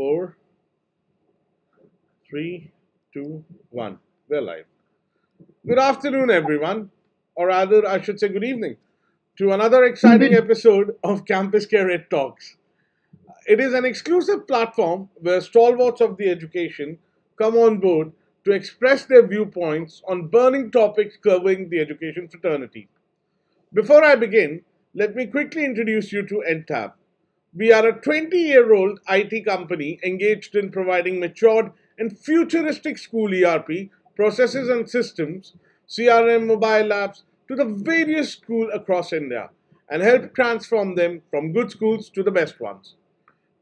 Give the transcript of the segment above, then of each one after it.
four, three, two, one. We're live. Good afternoon, everyone, or rather, I should say good evening, to another exciting episode of CampusCare EdTalks. It is an exclusive platform where stalwarts of the education come on board to express their viewpoints on burning topics covering the education fraternity. Before I begin, let me quickly introduce you to Entab. We are a 20 year old IT company engaged in providing matured and futuristic school ERP, processes and systems, CRM mobile apps to the various schools across India and help transform them from good schools to the best ones.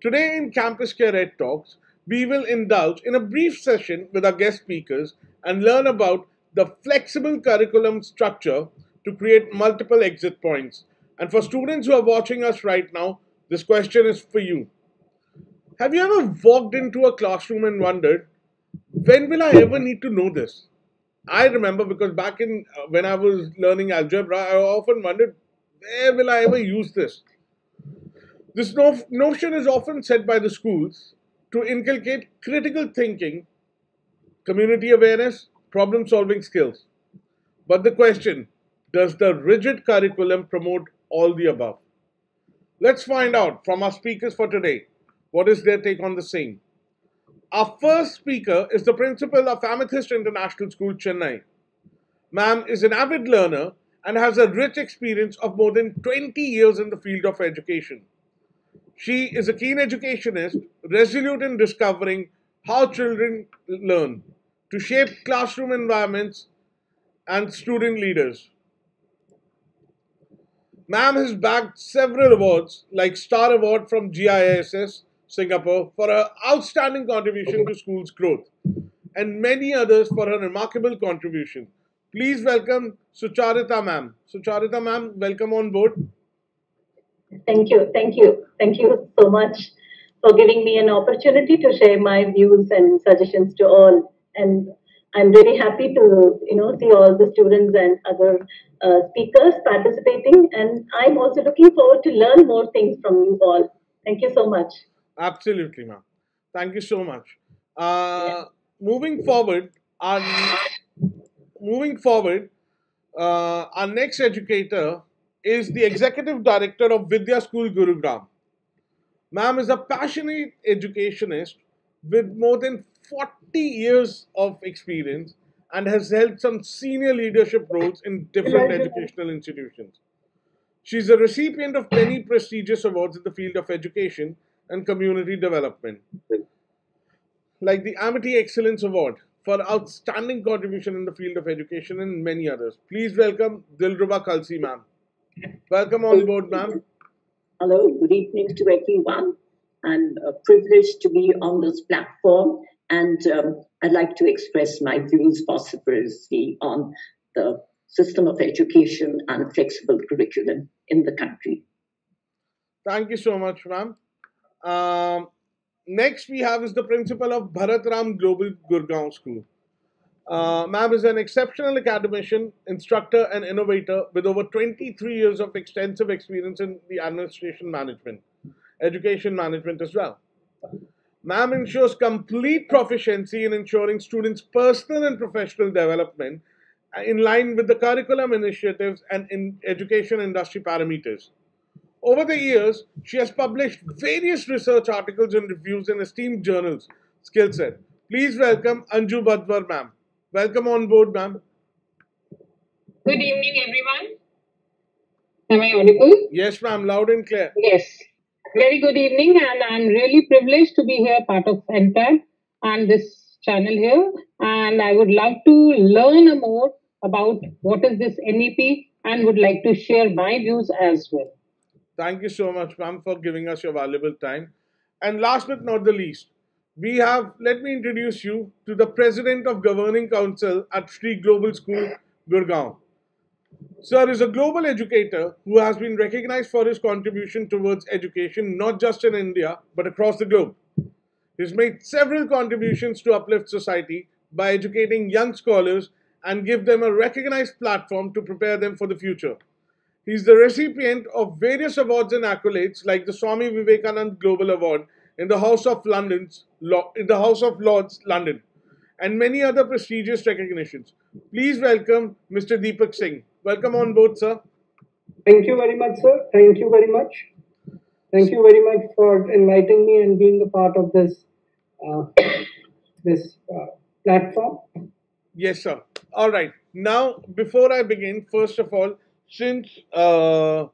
Today in CampusCare EdTalks, we will indulge in a brief session with our guest speakers and learn about the flexible curriculum structure to create multiple exit points. And for students who are watching us right now, this question is for you. Have you ever walked into a classroom and wondered, when will I ever need to know this? I remember because back in uh, when I was learning algebra, I often wondered, where will I ever use this? This no- notion is often said by the schools to inculcate critical thinking, community awareness, problem solving skills. But the question does the rigid curriculum promote all the above? Let's find out from our speakers for today what is their take on the same. Our first speaker is the principal of Amethyst International School, Chennai. Ma'am is an avid learner and has a rich experience of more than 20 years in the field of education. She is a keen educationist, resolute in discovering how children learn to shape classroom environments and student leaders. Ma'am has bagged several awards like Star Award from GISS Singapore for her outstanding contribution to school's growth and many others for her remarkable contribution. Please welcome Sucharitha ma'am. Sucharitha ma'am, welcome on board. Thank you, thank you, thank you so much for giving me an opportunity to share my views and suggestions to all. And I'm very happy to you know see all the students and other uh, speakers participating. And I'm also looking forward to learn more things from you all. Thank you so much. Absolutely, ma'am. Thank you so much. Uh, Moving forward, our moving forward, uh, our next educator is the executive director of Vidya School Gurugram. Ma'am is a passionate educationist with more than 40 years of experience and has held some senior leadership roles in different educational institutions. She's a recipient of many prestigious awards in the field of education and community development, like the Amity Excellence Award for outstanding contribution in the field of education and many others. Please welcome Dilruba Kalsi, ma'am. Welcome on board, ma'am. Hello, good evening to everyone. I'm privileged to be on this platform, and um, I'd like to express my views possibly on the system of education and flexible curriculum in the country. Thank you so much, ma'am. Um, next, we have is the principal of Bharat Ram Global Gurgaon School. Uh, ma'am is an exceptional academician, instructor, and innovator with over 23 years of extensive experience in the administration management, education management as well. Ma'am ensures complete proficiency in ensuring students' personal and professional development uh, in line with the curriculum initiatives and in education industry parameters. Over the years, she has published various research articles and reviews in esteemed journals. Skill set. Please welcome Anju Badhwar, ma'am. Welcome on board, ma'am. Good evening, everyone. Am I audible? Yes, ma'am, loud and clear. Yes. Very good evening, and I'm really privileged to be here, part of Entab and this channel here. And I would love to learn more about what is this NEP and would like to share my views as well. Thank you so much, ma'am, for giving us your valuable time. And last but not the least, we have, let me introduce you to the President of Governing Council at Shri Global School, Gurgaon. Sir is a global educator who has been recognized for his contribution towards education not just in India but across the globe. He's made several contributions to uplift society by educating young scholars and give them a recognized platform to prepare them for the future. He's the recipient of various awards and accolades like the Swami Vivekanand Global Award in the House of London's in the House of Lords, London, and many other prestigious recognitions. Please welcome Mr. Deepak Singh. Welcome on board, sir. Thank you very much, sir. Thank you very much. Thank you very much for inviting me and being a part of this uh, this uh, platform. Yes, sir. All right. Now, before I begin, first of all, since uh,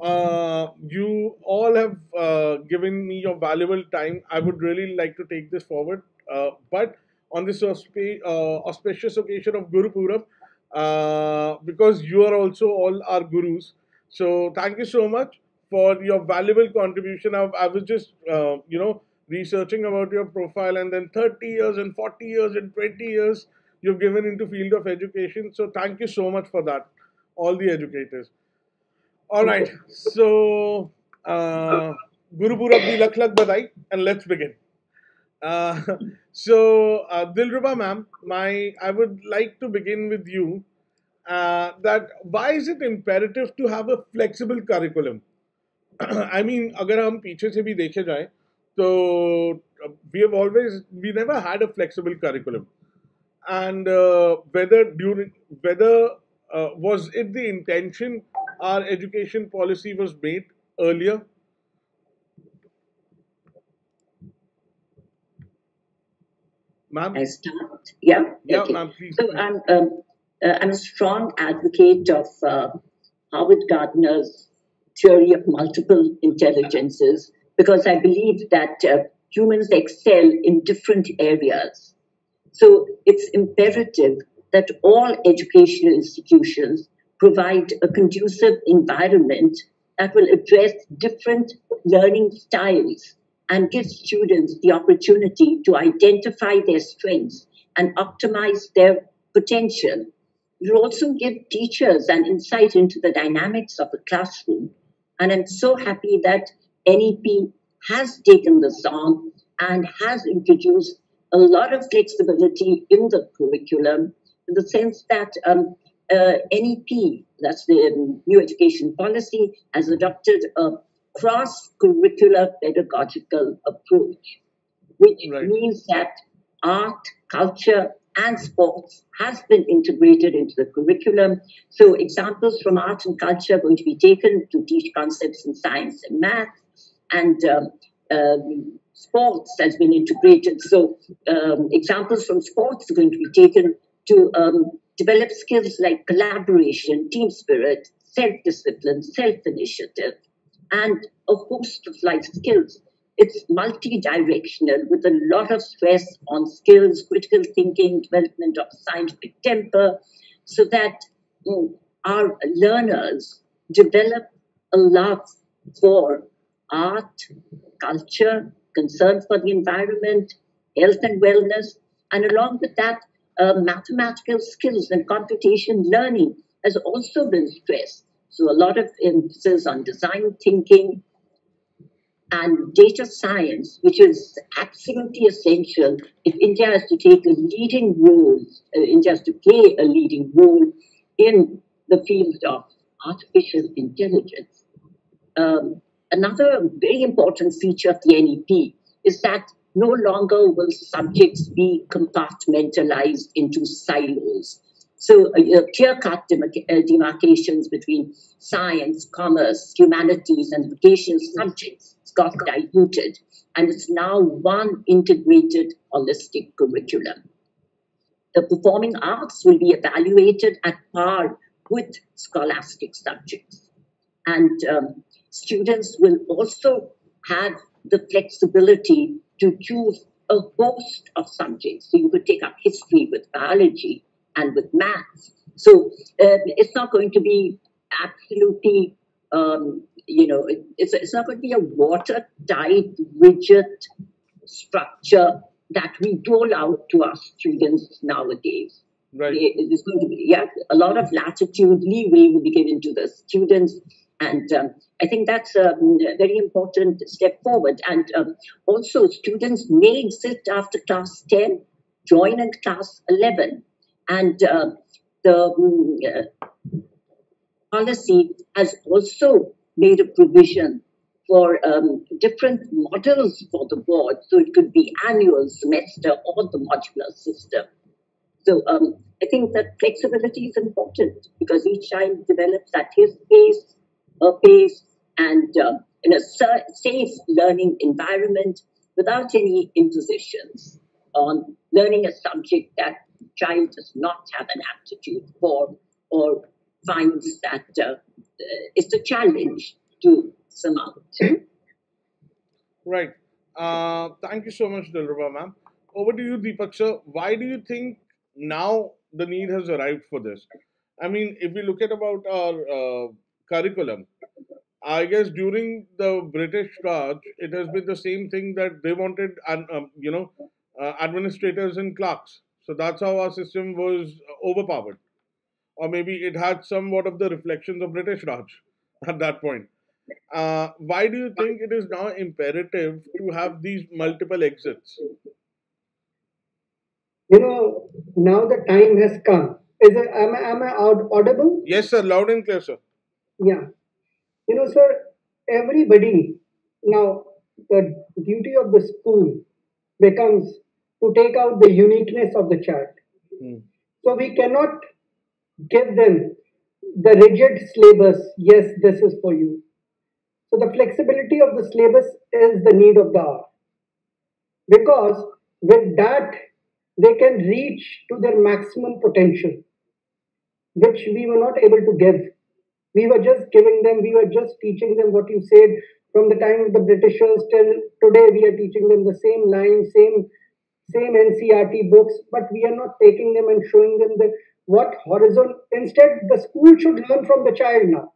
uh, you all have uh, given me your valuable time, I would really like to take this forward. Uh, but on this uh, auspicious occasion of Guru Purab, uh, because you are also all our gurus. So thank you so much for your valuable contribution. I, I was just, uh, you know, researching about your profile, and then 30 years and 40 years and 20 years you've given into field of education. So thank you so much for that, all the educators. All right, so uh, Guru Purab lakh lakh badai, and let's begin. Uh, so, uh, Dilruba ma'am, my I would like to begin with you. Uh, that why is it imperative to have a flexible curriculum? I mean, अगर हम पीछे से भी देखे जाए, तो uh, we have always we never had a flexible curriculum, and uh, whether during whether uh, was it the intention our education policy was made earlier? Ma'am, I start. Yeah. yeah, Okay. ma'am, please. So I'm um, uh, I'm a strong advocate of uh, Howard Gardner's theory of multiple intelligences because I believe that uh, humans excel in different areas. So it's imperative that all educational institutions provide a conducive environment that will address different learning styles and give students the opportunity to identify their strengths and optimize their potential. It will also give teachers an insight into the dynamics of the classroom. And I'm so happy that NEP has taken this on and has introduced a lot of flexibility in the curriculum in the sense that um, uh, NEP, that's the um, new education policy, has adopted a cross curricular pedagogical approach, which Right. means that art, culture, and sports has been integrated into the curriculum. So examples from art and culture are going to be taken to teach concepts in science and math, and um, um, sports has been integrated. So um, examples from sports are going to be taken to um, develop skills like collaboration, team spirit, self-discipline, self-initiative, and a host of life skills. It's multi-directional with a lot of stress on skills, critical thinking, development of scientific temper, so that mm, our learners develop a love for art, culture, concern for the environment, health and wellness, and along with that, uh, mathematical skills and computation learning has also been stressed. So, a lot of emphasis on design thinking and data science, which is absolutely essential if India has to take a leading role, uh, India has to play a leading role in the field of artificial intelligence. Um, another very important feature of the NEP is that no longer will subjects be compartmentalized into silos. So, uh, clear cut demarcations between science, commerce, humanities, and vocational subjects got diluted, and it's now one integrated holistic curriculum. The performing arts will be evaluated at par with scholastic subjects. And um, students will also have the flexibility to choose a host of subjects. So you could take up history with biology and with maths. So uh, it's not going to be absolutely, um, you know, it, it's, it's not going to be a watertight, rigid structure that we dole out to our students nowadays. Right. It is going to be, yeah, a lot of latitude, leeway will be given to the students. And um, I think that's um, a very important step forward. And um, also, students may exit after class 10, join in class 11. And uh, the um, policy has also made a provision for for um, different models for the board. So it could be annual, semester, or the modular system. So um, I think that flexibility is important because each child develops at his pace, her pace, and uh, in a safe learning environment without any impositions on learning a subject that child does not have an aptitude for or finds that uh, it's a challenge to surmount. Right. Uh, thank you so much, Dilruba ma'am. Over to you, Deepak sir. Why do you think now the need has arrived for this? I mean, if we look at about our uh, curriculum, I guess during the British Raj, it has been the same thing that they wanted, um, you know, uh, administrators and clerks. So that's how our system was overpowered, or maybe it had somewhat of the reflections of British Raj at that point. Uh, why do you think it is now imperative to have these multiple exits? You know, now the time has come. Is it? Am I, am I audible? Yes, sir. Loud and clear, sir. Yeah. You know, sir. Everybody now the duty of the school becomes to take out the uniqueness of the child. Mm. So we cannot give them the rigid syllabus. Yes, this is for you. So the flexibility of the syllabus is the need of the hour. Because with that, they can reach to their maximum potential, which we were not able to give. We were just giving them, we were just teaching them what you said from the time of the Britishers till today. We are teaching them the same line, same same NCERT books, but we are not taking them and showing them the what horizon. Instead, the school should learn from the child now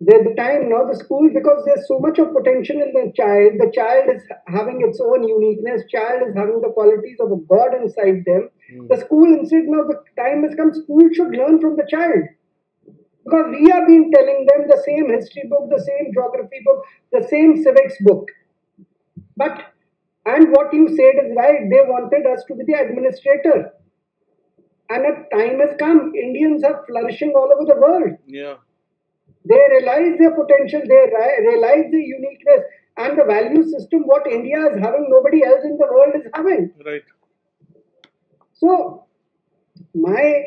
there's a time now the school because there's so much of potential in the child the child is having its own uniqueness child is having the qualities of a god inside them mm. the school instead now the time has come school should learn from the child because we have been telling them the same history book the same geography book the same civics book but and what you said is right. They wanted us to be the administrator. And a time has come. Indians are flourishing all over the world. Yeah. They realize their potential, they realize the uniqueness and the value system what India is having, nobody else in the world is having. Right. So, my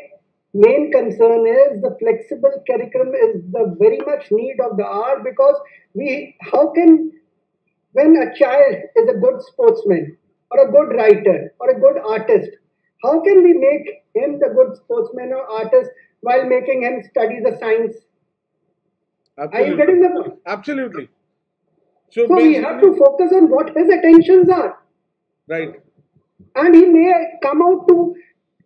main concern is the flexible curriculum is the very much need of the hour because we how can when a child is a good sportsman or a good writer or a good artist how can we make him the good sportsman or artist while making him study the science Absolutely. Are you getting the point? Absolutely. So, so we have to focus on what his attentions are. Right. And he may come out to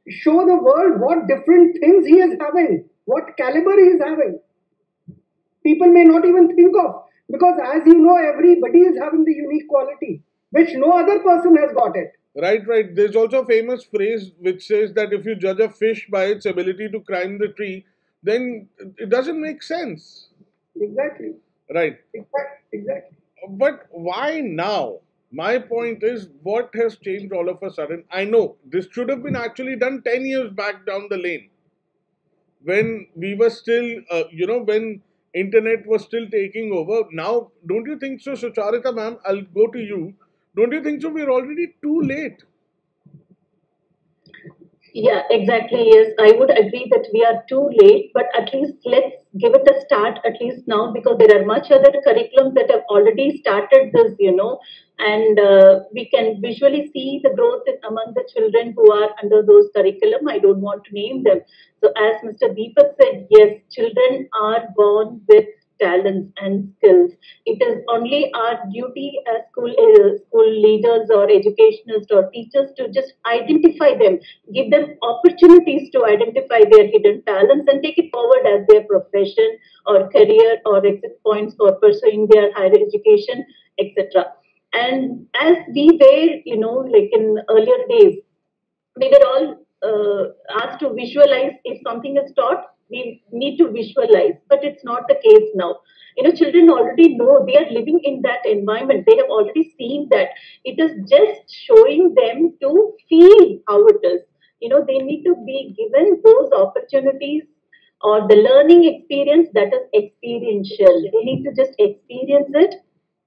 show the world what different things he is having, what caliber he is having. People may not even think of because, as you know, everybody is having the unique quality which no other person has got it. Right, right. There's also a famous phrase which says that if you judge a fish by its ability to climb the tree, then it doesn't make sense. Exactly. Right. Exactly. But why now? My point is, what has changed all of a sudden? I know this should have been actually done 10 years back down the lane when we were still, uh, you know, when internet was still taking over. Now, don't you think so, Sucharitha ma'am? I'll go to you. Don't you think so? We're already too late. Yeah, exactly. Yes, I would agree that we are too late, but at least let's give it a start at least now because there are much other curriculums that have already started this, you know, and uh, we can visually see the growth among the children who are under those curriculum. I don't want to name them. So, as Mr. Deepak said, yes, children are born with talents and skills. It is only our duty as school uh, school leaders or educationists or teachers to just identify them, give them opportunities to identify their hidden talents and take it forward as their profession or career or exit points for pursuing their higher education, etc. And as we were, you know, like in earlier days, we were all uh, asked to visualize if something is taught we need to visualize, but it's not the case now. You know, children already know they are living in that environment. They have already seen that. It is just showing them to feel how it is. You know, they need to be given those opportunities or the learning experience that is experiential. They need to just experience it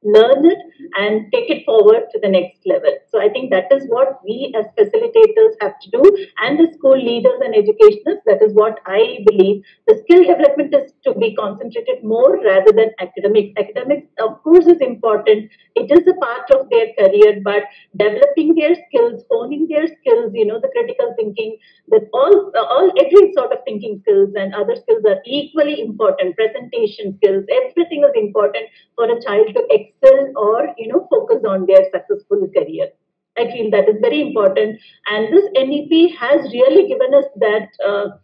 learn it and take it forward to the next level. So I think that is what we as facilitators have to do and the school leaders and educationists, that is what I believe. The skill development is to be concentrated more rather than academics. Academics, of course, is important. It is a part of their career, but developing their skills, honing their skills, you know, the critical thinking, that all, all every sort of thinking skills and other skills are equally important. Presentation skills, everything is important for a child to excel or you know focus on their successful career. I feel that is very important. And this nep has really given us that uh,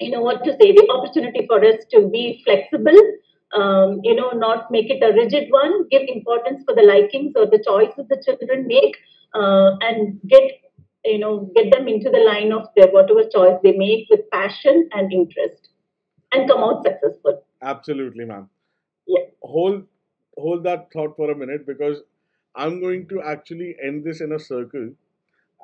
you know what to say the opportunity for us to be flexible um, you know not make it a rigid one give importance for the likings or the choices the children make uh, and get you know get them into the line of their whatever choice they make with passion and interest and come out successful. Absolutely ma'am. Yeah. Whole hold that thought for a minute because I'm going to actually end this in a circle.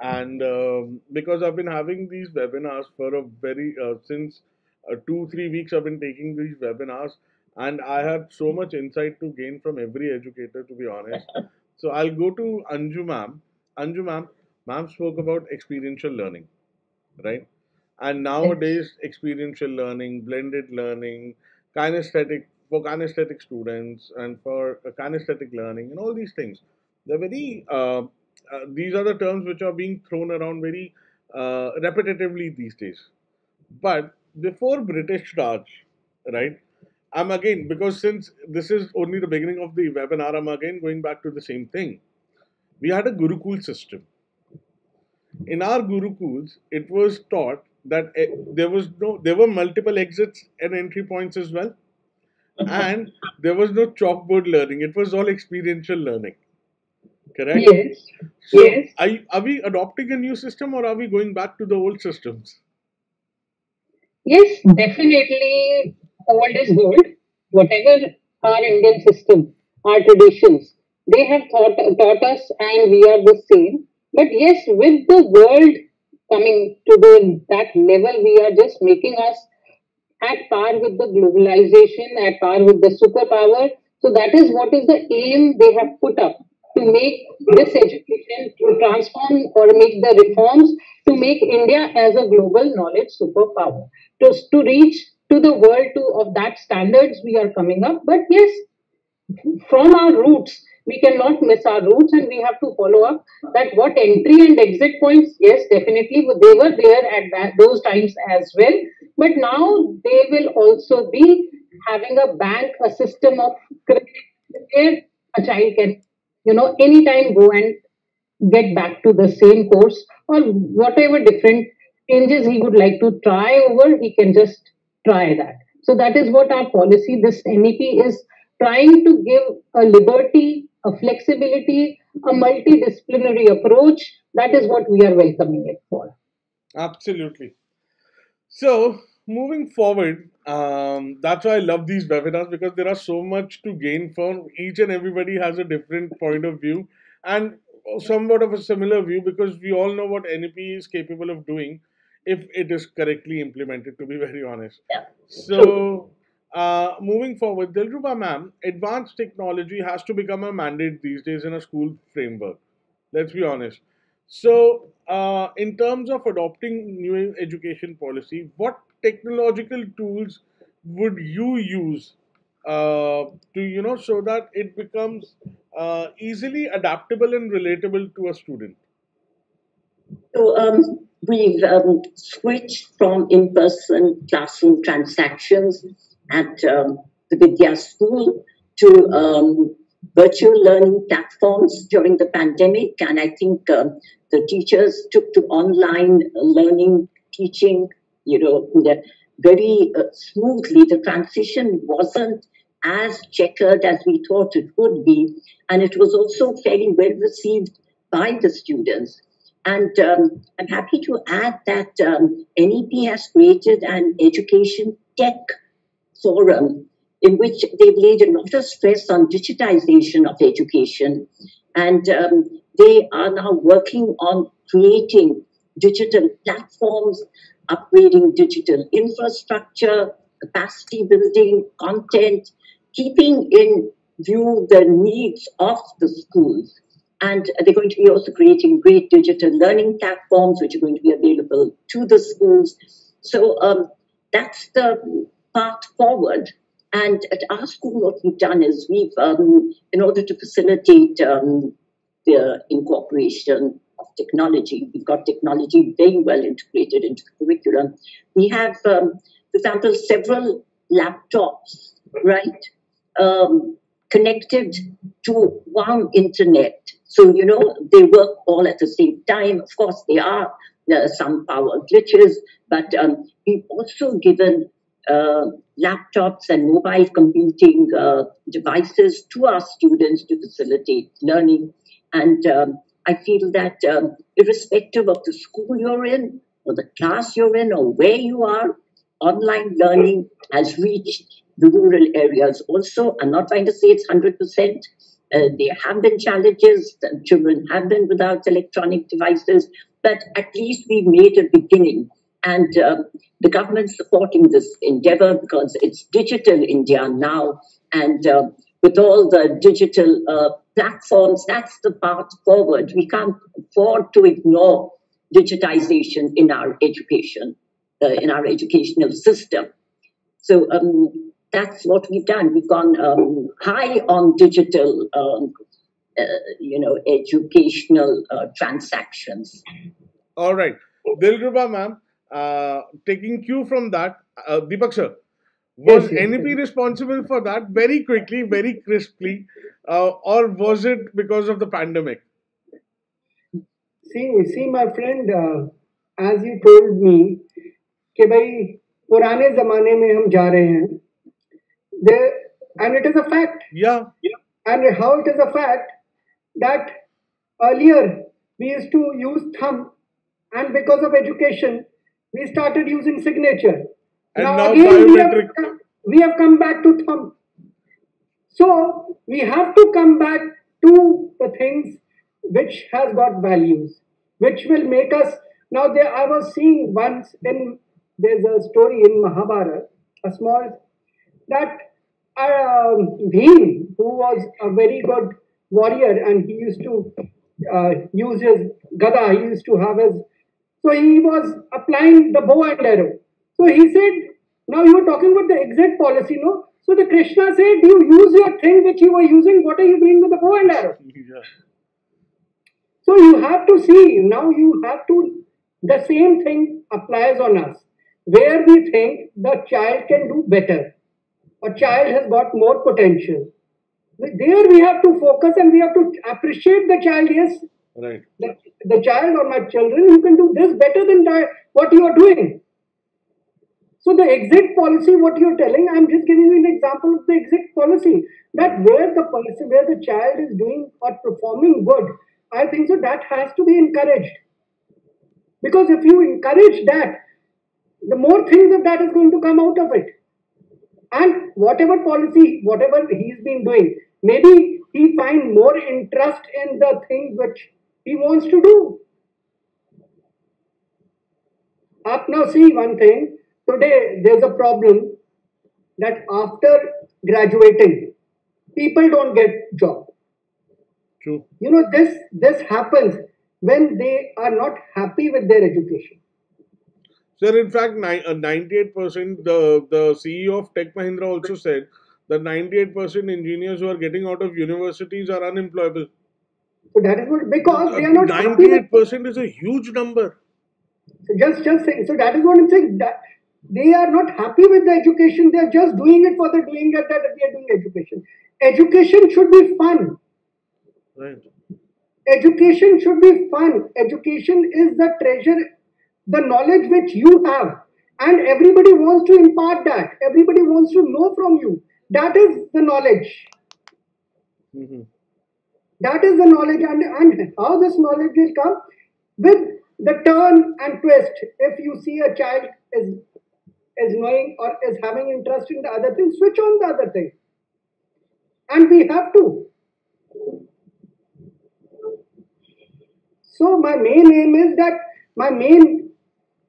And um, because I've been having these webinars for a very, uh, since uh, two, three weeks, I've been taking these webinars, and I have so much insight to gain from every educator, to be honest. so I'll go to Anju ma'am. Anju ma'am, ma'am spoke about experiential learning, right? And nowadays, experiential learning, blended learning, kinesthetic for kinesthetic students and for uh, kinesthetic learning and all these things. They're very, uh, uh, these are the terms which are being thrown around very uh, repetitively these days. But before British Raj, right, I'm again, because since this is only the beginning of the webinar, I'm again going back to the same thing. We had a Gurukul system. In our Gurukuls, it was taught that eh, there was no, there were multiple exits and entry points as well and there was no chalkboard learning. It was all experiential learning. Correct? Yes. So yes. Are, are we adopting a new system or are we going back to the old systems? Yes, definitely old is good. Whatever our Indian system, our traditions, they have taught, taught us and we are the same. But yes, with the world coming to the, that level, we are just making us at par with the globalization, at par with the superpower. So that is what is the aim they have put up to make this education, to transform or make the reforms to make India as a global knowledge superpower. To, to reach to the world to of that standards we are coming up. But yes, from our roots, we cannot miss our roots and we have to follow up that what entry and exit points, yes, definitely they were there at that, those times as well. But now they will also be having a bank, a system of credit where a child can, you know, anytime go and get back to the same course or whatever different changes he would like to try over, he can just try that. So that is what our policy, this NEP is trying to give a liberty, a flexibility, a multidisciplinary approach. That is what we are welcoming it for. Absolutely. So, moving forward, um, that's why I love these webinars because there are so much to gain from. Each and everybody has a different point of view and somewhat of a similar view because we all know what NEP is capable of doing if it is correctly implemented, to be very honest. Yeah. So, uh, moving forward, Dilruba ma'am, advanced technology has to become a mandate these days in a school framework. Let's be honest. So, uh, in terms of adopting new education policy, what technological tools would you use uh, to, you know, so that it becomes uh, easily adaptable and relatable to a student? So, um, we've um, switched from in person classroom transactions at um, the Vidya School to um, virtual learning platforms during the pandemic. And I think um, the teachers took to online learning, teaching, you know, very uh, smoothly. The transition wasn't as checkered as we thought it would be. And it was also fairly well received by the students. And um, I'm happy to add that um, NEP has created an education tech forum in which they've laid a lot of stress on digitization of education. And um, they are now working on creating digital platforms upgrading digital infrastructure, capacity building, content, keeping in view the needs of the schools. And they're going to be also creating great digital learning platforms, which are going to be available to the schools. So um, that's the path forward. And at our school, what we've done is we've, um, in order to facilitate um, the incorporation of technology, we've got technology very well integrated into the curriculum. We have, um, for example, several laptops, right, um, connected to one internet. So, you know, they work all at the same time. Of course, there are uh, some power glitches, but um, we've also given laptops and mobile computing uh, devices to our students to facilitate learning. And um, I feel that um, irrespective of the school you're in, or the class you're in, or where you are, online learning has reached the rural areas also. I'm not trying to say it's 100%. Uh, there have been challenges, children have been without electronic devices, but at least we've made a beginning. And uh, the government's supporting this endeavor because it's digital India now. And uh, with all the digital uh, platforms, that's the path forward. We can't afford to ignore digitization in our education, uh, in our educational system. So um, that's what we've done. We've gone um, high on digital, um, uh, you know, educational uh, transactions. All right, Dilruba ma'am, uh, taking cue from that, uh, Deepak sir, was yes, yes, NEP yes. responsible for that very quickly, very crisply, uh, or was it because of the pandemic? See, see, my friend, uh, as you told me, कि भाई पुराने जमाने में हम जा रहे हैं there, and it is a fact. Yeah. And how it is a fact that earlier we used to use thumb, and because of education, we started using signature. And now, now again, we have, we have come back to thumb. So we have to come back to the things which has got values, which will make us. Now, there I was seeing once in there's a story in Mahabharata, a small that uh, Bhim, who was a very good warrior and he used to uh, use his gada, he used to have his, so he was applying the bow and arrow. So he said, now you are talking about the exact policy, no? So the Krishna said, you use your thing which you were using, what are you doing with the bow and arrow? Yeah. So you have to see, now you have to, the same thing applies on us, where we think the child can do better a child has got more potential. There we have to focus and we have to appreciate the child. Yes, right. The, the child or my children, you can do this better than what you are doing. So the exit policy, what you're telling, I'm just giving you an example of the exit policy. That where the policy, where the child is doing or performing good, I think so that has to be encouraged. Because if you encourage that, the more things of that is going to come out of it. And whatever policy, whatever he's been doing, maybe he find more interest in the things which he wants to do. Up now, see one thing. Today, there's a problem that after graduating, people don't get job. True. You know, this this happens when they are not happy with their education. Sir, in fact, 98% uh, the, the CEO of Tech Mahindra also said that 98% engineers who are getting out of universities are unemployable. So that is what because they are not 98% is a huge number. So just just saying. So that is what I'm saying. That they are not happy with the education. They are just doing it for the doing it that they are doing education. Education should be fun. Right. Education should be fun. Education is the treasure the knowledge which you have and everybody wants to impart that everybody wants to know from you that is the knowledge mm-hmm. That is the knowledge and, and how this knowledge will come with the turn and twist. If you see a child is is knowing or is having interest in the other thing switch on the other thing. And we have to. So my main aim is that my main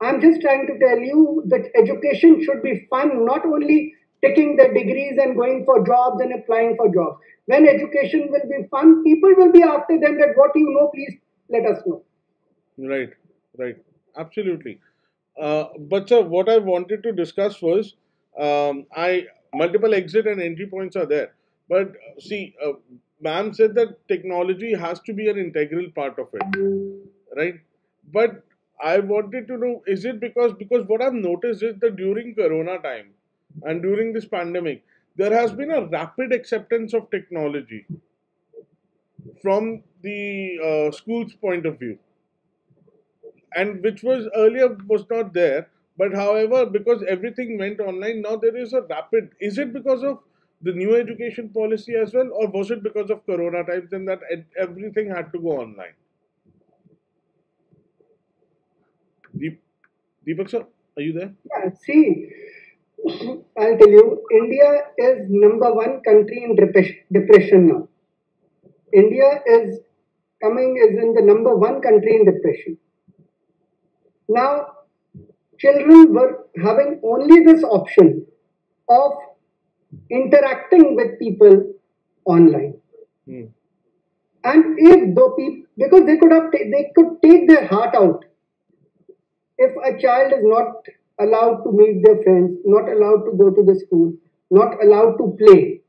I'm just trying to tell you that education should be fun, not only taking their degrees and going for jobs and applying for jobs. When education will be fun, people will be after them that what you know, please let us know. Right, right, absolutely. Uh, but sir, what I wanted to discuss was, um, I multiple exit and entry points are there, but see, uh, ma'am said that technology has to be an integral part of it, right? But I wanted to know, is it because because what I've noticed is that during Corona time and during this pandemic, there has been a rapid acceptance of technology from the uh, school's point of view. And which was earlier was not there but however because everything went online now there is a rapid is it because of the new education policy as well or was it because of corona times and that everything had to go online? Deep, deepak sir are you there? Yeah see i'll tell you india is number one country in depression now india is coming is in the number one country in depression now, children were having only this option of interacting with people online. Mm. And if the people, because they could have, they could take their heart out. If a child is not allowed to meet their friends, not allowed to go to the school, not allowed to play,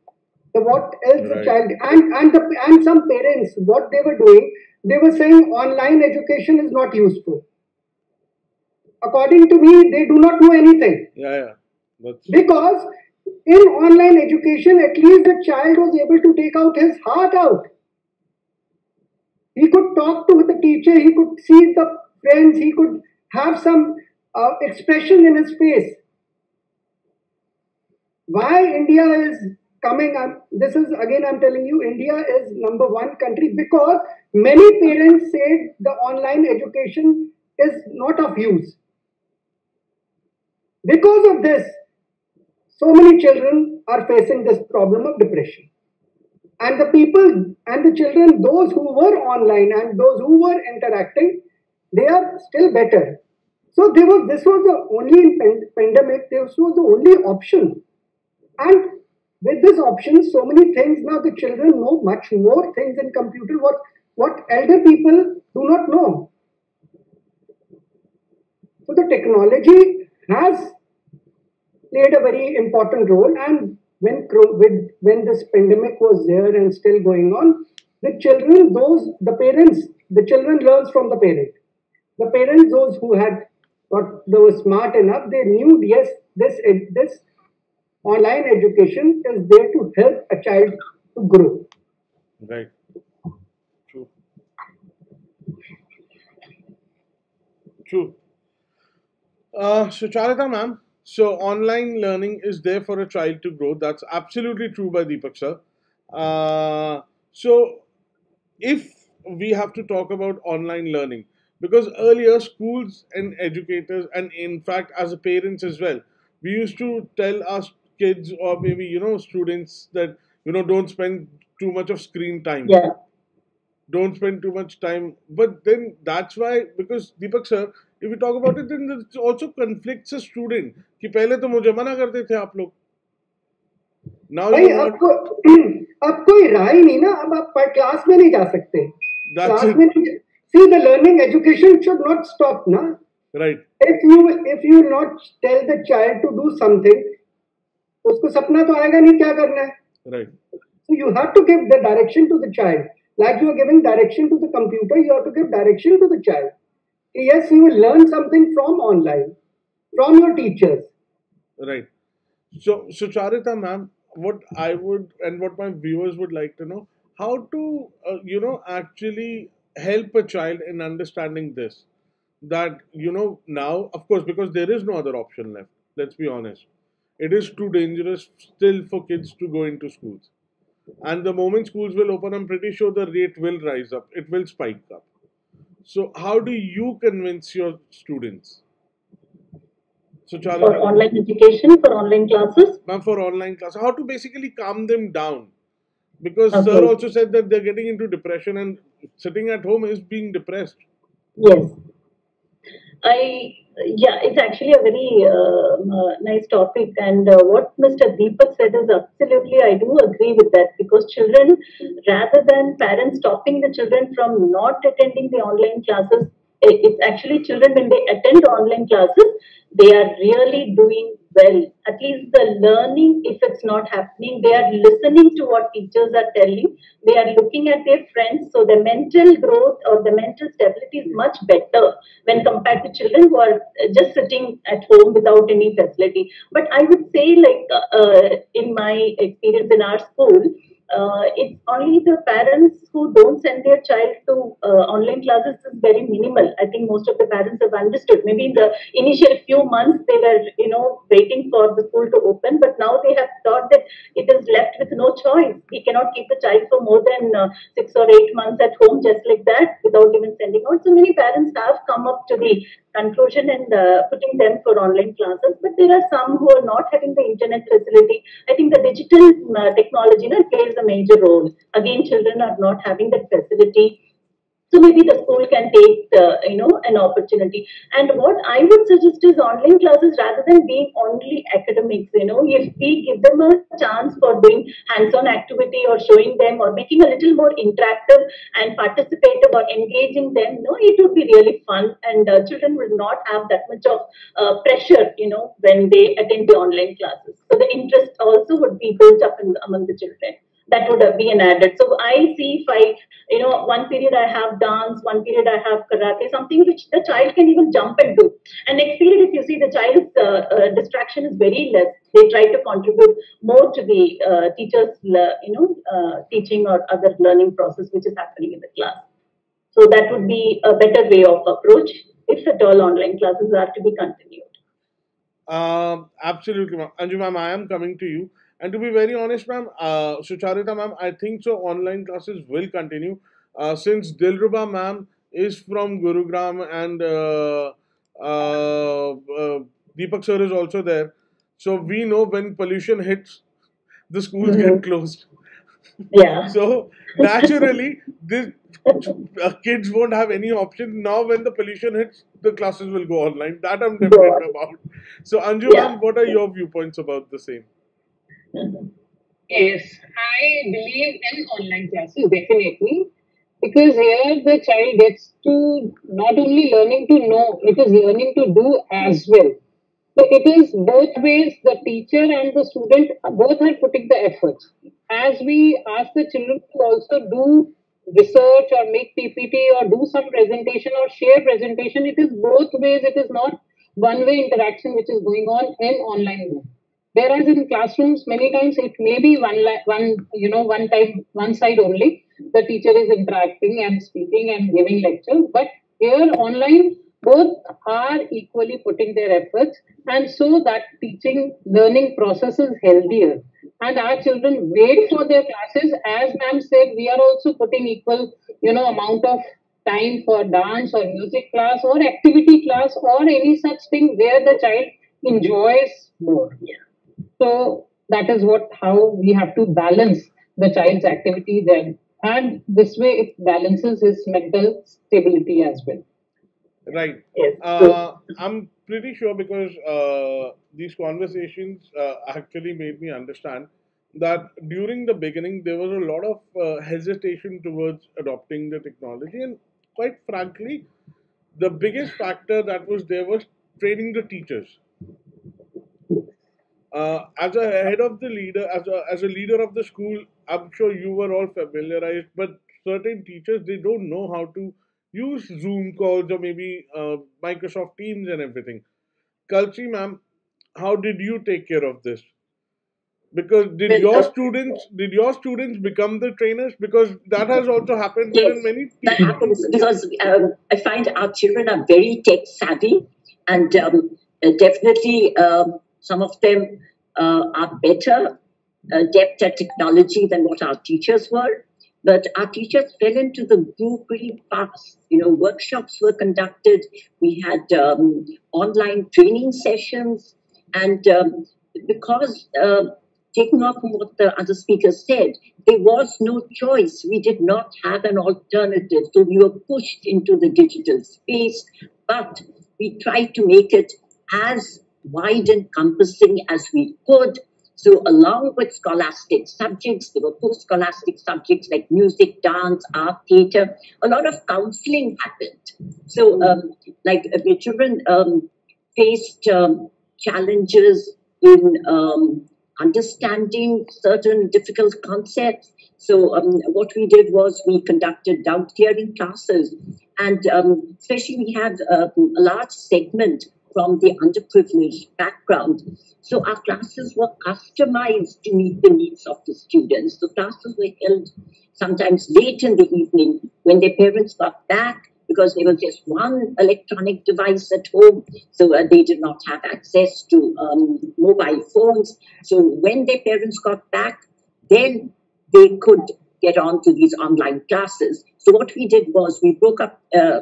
so what else right. a child and and the and some parents what they were doing, they were saying online education is not useful according to me, they do not know anything. Yeah, yeah. That's... Because in online education, at least the child was able to take out his heart out. He could talk to the teacher, he could see the friends, he could have some uh, expression in his face. Why India is coming up, this is again, I'm telling you, India is number one country because many parents said the online education is not of use. Because of this, so many children are facing this problem of depression. And the people and the children, those who were online and those who were interacting, they are still better. So there was this was the only in pandemic, this was the only option. And with this option, so many things now the children know much more things in computer what what elder people do not know. So the technology has played a very important role. And when with, when this pandemic was there and still going on, the children, those the parents, the children learns from the parent. The parents, those who had got were smart enough, they knew yes, this this online education is there to help a child to grow. Right. True. True. Uh, so, Charita ma'am, so, online learning is there for a child to grow. That's absolutely true by Deepak sir. Uh, so, if we have to talk about online learning, because earlier schools and educators, and in fact, as a parents as well, we used to tell our kids or maybe you know students that you know don't spend too much of screen time. Yeah. Don't spend too much time. But then that's why because Deepak sir, if we talk about it, then it also conflicts a student. कि पहले तो मुझे मना करते थे आप लोग Now भाई अब को, अब कोई राय नहीं ना अब आप क्लास में नहीं जा सकते क्लास में नहीं see the learning education should not stop na right if you if you not tell the child to do something उसको सपना तो आएगा नहीं क्या करना है right so you have to give the direction to the child like you are giving direction to the computer you have to give direction to the child yes you will learn something from online from your teachers Right. So, so Charita, ma'am, what I would and what my viewers would like to know, how to, uh, you know, actually help a child in understanding this. That, you know, now, of course, because there is no other option left, let's be honest. It is too dangerous still for kids to go into schools. And the moment schools will open, I'm pretty sure the rate will rise up, it will spike up. So, how do you convince your students? So, Charlie, for online education, for online classes? Ma'am, for online classes. How to basically calm them down? Because okay. sir also said that they're getting into depression and sitting at home is being depressed. Yes. I yeah, it's actually a very uh, uh, nice topic, and uh, what Mr. Deepak said is absolutely I do agree with that because children, rather than parents stopping the children from not attending the online classes, it's actually children when they attend online classes, they are really doing well. At least the learning, if it's not happening, they are listening to what teachers are telling. They are looking at their friends. So the mental growth or the mental stability is much better when compared to children who are just sitting at home without any facility. But I would say, like uh, in my experience in our school, uh, it's only the parents who don't send their child to uh, online classes is very minimal. I think most of the parents have understood. Maybe in the initial few months they were, you know, waiting for the school to open, but now they have thought that it is left with no choice. We cannot keep a child for more than uh, six or eight months at home just like that without even sending out. So many parents have come up to the conclusion and putting them for online classes. But there are some who are not having the internet facility. I think the digital uh, technology you know, plays a major role. Again, children are not having that facility so maybe the school can take, the, you know, an opportunity. And what I would suggest is online classes rather than being only academics. You know, if we give them a chance for doing hands-on activity or showing them or making a little more interactive and participative or engaging them, you know, it would be really fun. And uh, children will not have that much of uh, pressure, you know, when they attend the online classes. So the interest also would be built up in, among the children that would have been added. So I see if I, you know, one period I have dance, one period I have karate, something which the child can even jump and do. And next period, if you see the child's uh, uh, distraction is very less, they try to contribute more to the uh, teacher's, you know, uh, teaching or other learning process which is happening in the class. So that would be a better way of approach if at all online classes are to be continued. Um, absolutely, Anju ma'am. I am coming to you. And to be very honest, ma'am, uh, Sucharitha ma'am, I think so online classes will continue uh, since Dilruba ma'am is from Gurugram and uh, uh, uh, Deepak sir is also there. So we know when pollution hits, the schools mm-hmm. get closed. Yeah. so naturally, this uh, kids won't have any option now. When the pollution hits, the classes will go online. That I'm definitely about. So Anju, yeah. ma'am, what are your viewpoints about the same? Yes, I believe in online classes definitely because here the child gets to not only learning to know, it is learning to do as well. So it is both ways, the teacher and the student both are putting the efforts. As we ask the children to also do research or make PPT or do some presentation or share presentation, it is both ways, it is not one way interaction which is going on in online mode. Whereas in classrooms, many times it may be one, one, you know, one time, one side only. The teacher is interacting and speaking and giving lectures. But here online, both are equally putting their efforts, and so that teaching learning process is healthier. And our children wait for their classes. As ma'am said, we are also putting equal, you know, amount of time for dance or music class or activity class or any such thing where the child enjoys more. Yeah. So that is what how we have to balance the child's activity then. And this way it balances his mental stability as well. Right. Yes. Uh, I'm pretty sure because uh, these conversations uh, actually made me understand that during the beginning there was a lot of uh, hesitation towards adopting the technology, and quite frankly, the biggest factor that was there was training the teachers uh, as a head of the leader, as a, as a leader of the school, I'm sure you were all familiarized, but certain teachers, they don't know how to use Zoom calls or maybe uh, Microsoft Teams and everything. Kalsi ma'am, how did you take care of this? Because did your students did your students become the trainers? Because that has also happened yes, in many. That happens because um, I find our children are very tech savvy and um, definitely um, some of them uh, are better adept at technology than what our teachers were. But our teachers fell into the groove pretty fast. You know, workshops were conducted. We had um, online training sessions. And um, because, uh, taking off from what the other speakers said, there was no choice. We did not have an alternative. So we were pushed into the digital space. But we tried to make it as wide encompassing as we could. So, along with scholastic subjects, there were post scholastic subjects like music, dance, art, theatre. A lot of counseling happened. So, um, like uh, the children um, faced um, challenges in um, understanding certain difficult concepts. So, um, what we did was we conducted doubt clearing classes, and um, especially we had a large segment from the underprivileged background. So our classes were customized to meet the needs of the students. The classes were held sometimes late in the evening when their parents got back because there was just one electronic device at home, so uh, they did not have access to um, mobile phones. So when their parents got back, then they could get on to these online classes. So what we did was we broke up uh,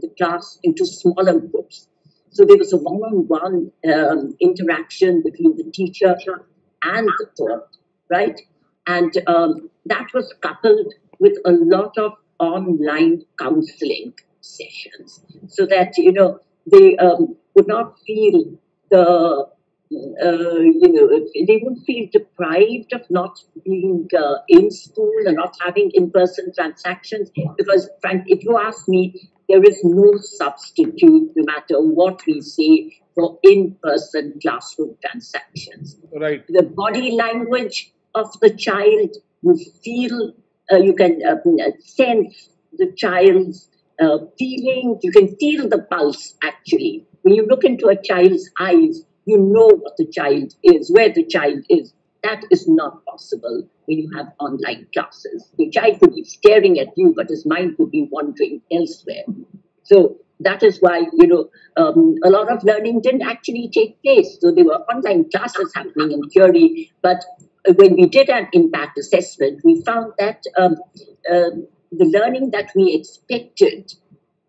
the class into smaller groups. So there was a one-on-one um, interaction between the teacher and the taught, right? And um, that was coupled with a lot of online counseling sessions, so that you know they um, would not feel the uh, you know, they would feel deprived of not being uh, in school and not having in-person transactions. Because, Frank, if you ask me, there is no substitute, no matter what we say, for in-person classroom transactions. Right. The body language of the child, you feel, uh, you can uh, sense the child's uh, feeling. You can feel the pulse. Actually, when you look into a child's eyes, you know what the child is, where the child is. That is not possible when you have online classes. The child could be staring at you, but his mind could be wandering elsewhere. So that is why, you know, um, a lot of learning didn't actually take place. So there were online classes happening in theory, but when we did an impact assessment, we found that um, uh, the learning that we expected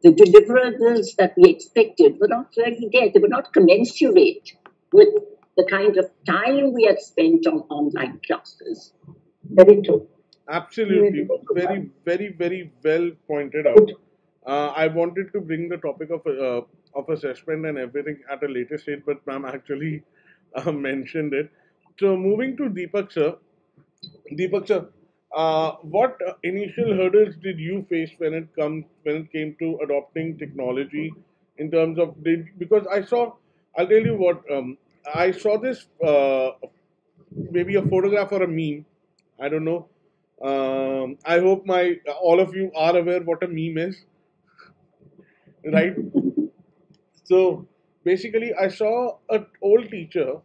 the deliverables that we expected were not really there. They were not commensurate with the kind of time we had spent on online classes. Very true. Absolutely. Very, very, very well pointed out. Uh, I wanted to bring the topic of uh, of assessment and everything at a later stage, but ma'am actually uh, mentioned it. So moving to Deepak sir. Deepak sir, uh, what initial hurdles did you face when it come when it came to adopting technology in terms of did because I saw I'll tell you what um, I saw this uh, maybe a photograph or a meme. I don't know. Um, I hope my all of you are aware what a meme is, right? so basically, I saw an old teacher.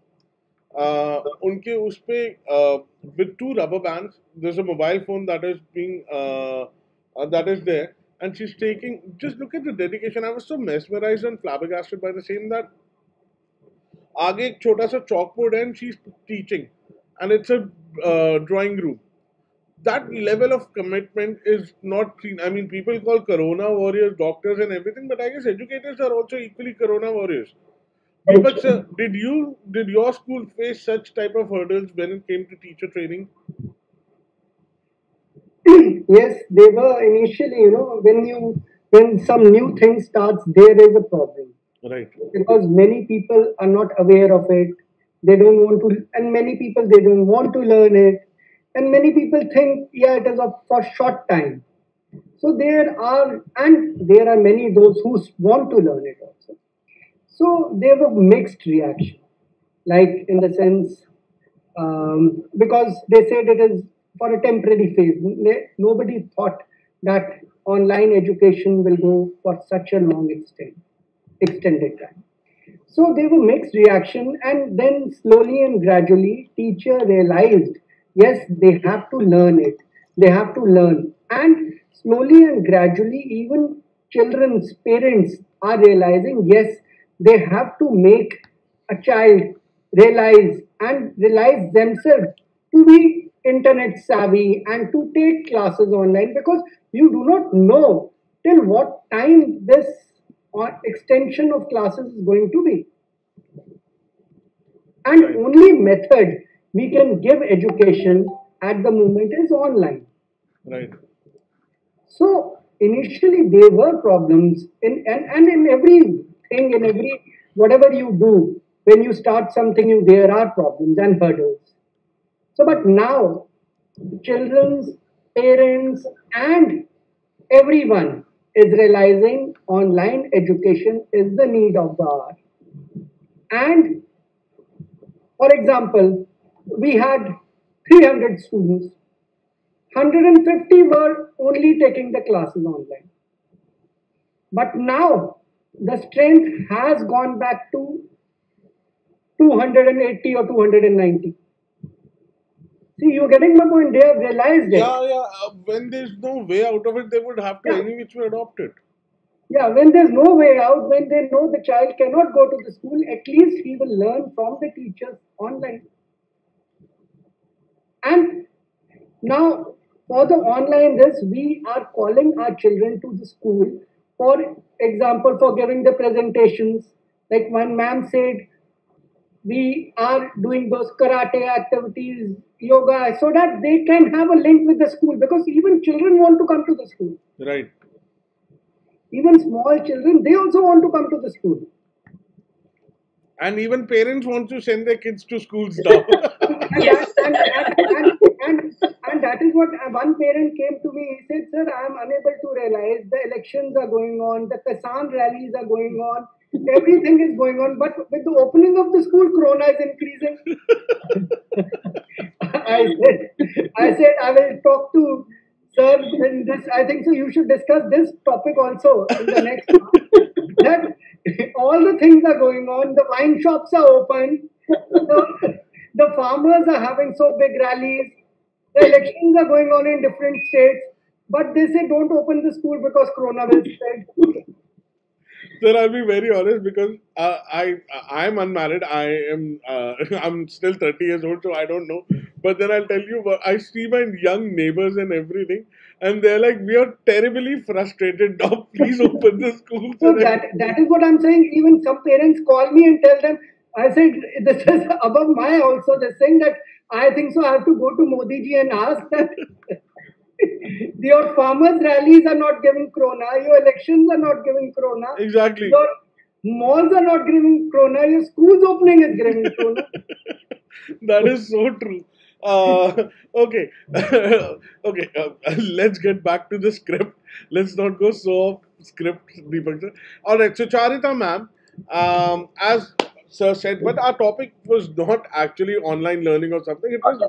Uh, unke uspe uh, with two rubber bands. There's a mobile phone that is being uh, uh, that is there, and she's taking. Just look at the dedication. I was so mesmerized and flabbergasted by the same that आगे एक छोटा सा chalk board and she's teaching and it's a uh, drawing room that level of commitment is not seen i mean people call corona warriors doctors and everything but i guess educators are also equally corona warriors but sir, did you did your school face such type of hurdles when it came to teacher training yes they were initially you know when you when some new thing starts there is a problem right. Because many people are not aware of it. They don't want to and many people they don't want to learn it. And many people think yeah it is a for short time. So there are and there are many those who want to learn it also. So there were mixed reaction. Like in the sense um, because they said it is for a temporary phase. Nobody thought that online education will go for such a long extent extended time. So there were mixed reaction and then slowly and gradually teacher realized, yes, they have to learn it. They have to learn. And slowly and gradually even children's parents are realizing, yes, they have to make a child realize and realize themselves to be internet savvy and to take classes online because you do not know till what time this or extension of classes is going to be. And right. only method we can give education at the moment is online. Right. So initially there were problems in and, and in everything thing in every whatever you do, when you start something new, there are problems and hurdles. So, but now, children's parents and everyone is realizing online education is the need of the hour. And for example, we had 300 students, 150 were only taking the classes online. But now the strength has gone back to 280 or 290. See, you're getting my point. They have realized it. Yeah, yeah. Uh, when there's no way out of it, they would have to Yeah. any which way adopt it. Yeah, when there's no way out, when they know the child cannot go to the school, at least he will learn from the teachers online. And now, for the online this, we are calling our children to the school. For example, for giving the presentations, like one ma'am said, we are doing those karate activities, yoga, so that they can have a link with the school because even children want to come to the school. Right. Even small children, they also want to come to the school. And even parents want to send their kids to schools now. And, Yes. and, and, and, and, that is what uh, one parent came to me. He said, Sir, I am unable to realize the elections are going on, the Kisan rallies are going on, everything is going on, but with the opening of the school, Corona is increasing. I said, I said, I will talk to sir in this. I think so. You should discuss this topic also in the next. That all the things are going on. The wine shops are open. The, the farmers are having so big rallies. The elections are going on in different states. But they say don't open the school because Corona will spread. Sir, I'll be very honest because uh, I I am unmarried. I am uh, I'm still 30 years old, so I don't know. But then I'll tell you, what I see my young neighbors and everything, and they're like, "We are terribly frustrated. Now, please open the school." So that that is what I'm saying. Even some parents call me and tell them, I said this is above my also. They're saying that I think so. I have to go to Modi ji and ask that your farmers' rallies are not giving corona, your elections are not giving corona, exactly. your malls are not giving corona, your schools opening is giving corona. that is so true. Uh, okay, okay. Uh, let's get back to the script. Let's not go so off script, Deepak. All right. Sucharitha, ma'am, um, as sir said, but our topic was not actually online learning or something. It was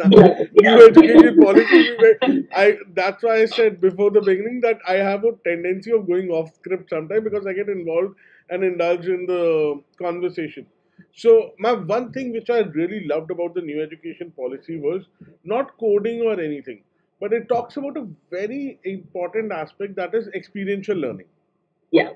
new education policy. We I that's why I said before the beginning that I have a tendency of going off script sometimes because I get involved and indulge in the conversation. So my one thing which I really loved about the new education policy was not coding or anything, but it talks about a very important aspect that is experiential learning. Yeah.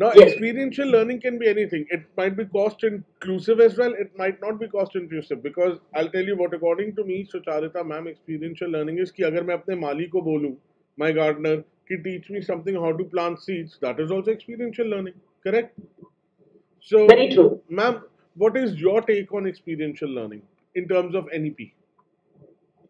Now, yes. experiential learning can be anything. It might be cost inclusive as well. It might not be cost inclusive because I'll tell you what, according to me, Sucharitha ma'am, experiential learning is that if I tell my gardener, कि teach me something how to plant seeds, that is also experiential learning, correct? So, Very true. ma'am, what is your take on experiential learning in terms of NEP?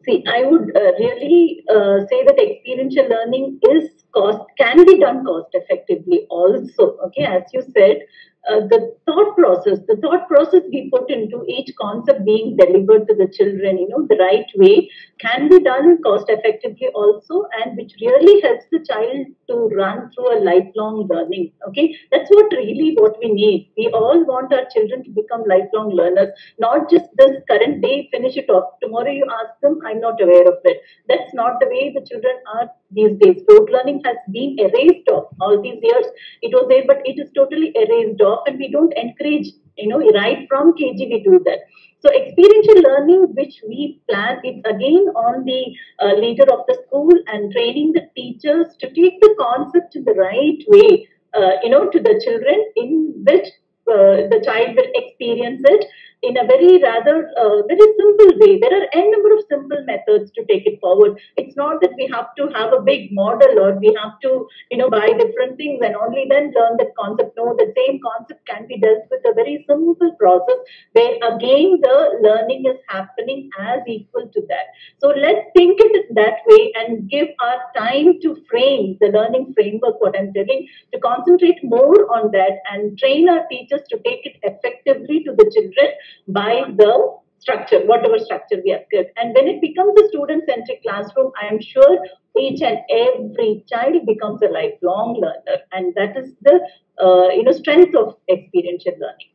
See, I would uh, really uh, say that experiential learning is cost can be done cost effectively also. Okay, as you said, uh, the thought process, the thought process we put into each concept being delivered to the children, you know, the right way can be done cost effectively also, and which really helps the child to run through a lifelong learning. Okay, that's what really what we need. We all want our children to become lifelong learners, not just this current day finish it off. Tomorrow you ask them, I'm not aware of it. That's not the way the children are these days. Rote learning has been erased off all these years. It was there, but it is totally erased off, and we don't encourage, you know, right from KG we do that. So experiential learning, which we plan, it's again on the uh, leader of the school and training the teachers to take the concept in the right way, uh, you know, to the children in which uh, the child will experience it in a very rather uh, very simple way. There are n number of simple methods to take it forward. It's not that we have to have a big model or we have to you know buy different things and only then learn that concept. No, the same concept can be dealt with a very simple process where again the learning is happening as equal to that. So let's think it that way and give our time to frame the learning framework. What I'm telling to concentrate more on that and train our teachers to take it effectively to the children by the structure, whatever structure we have given. And when it becomes a student-centric classroom, I am sure each and every child becomes a lifelong learner, and that is the uh, you know strength of experiential learning.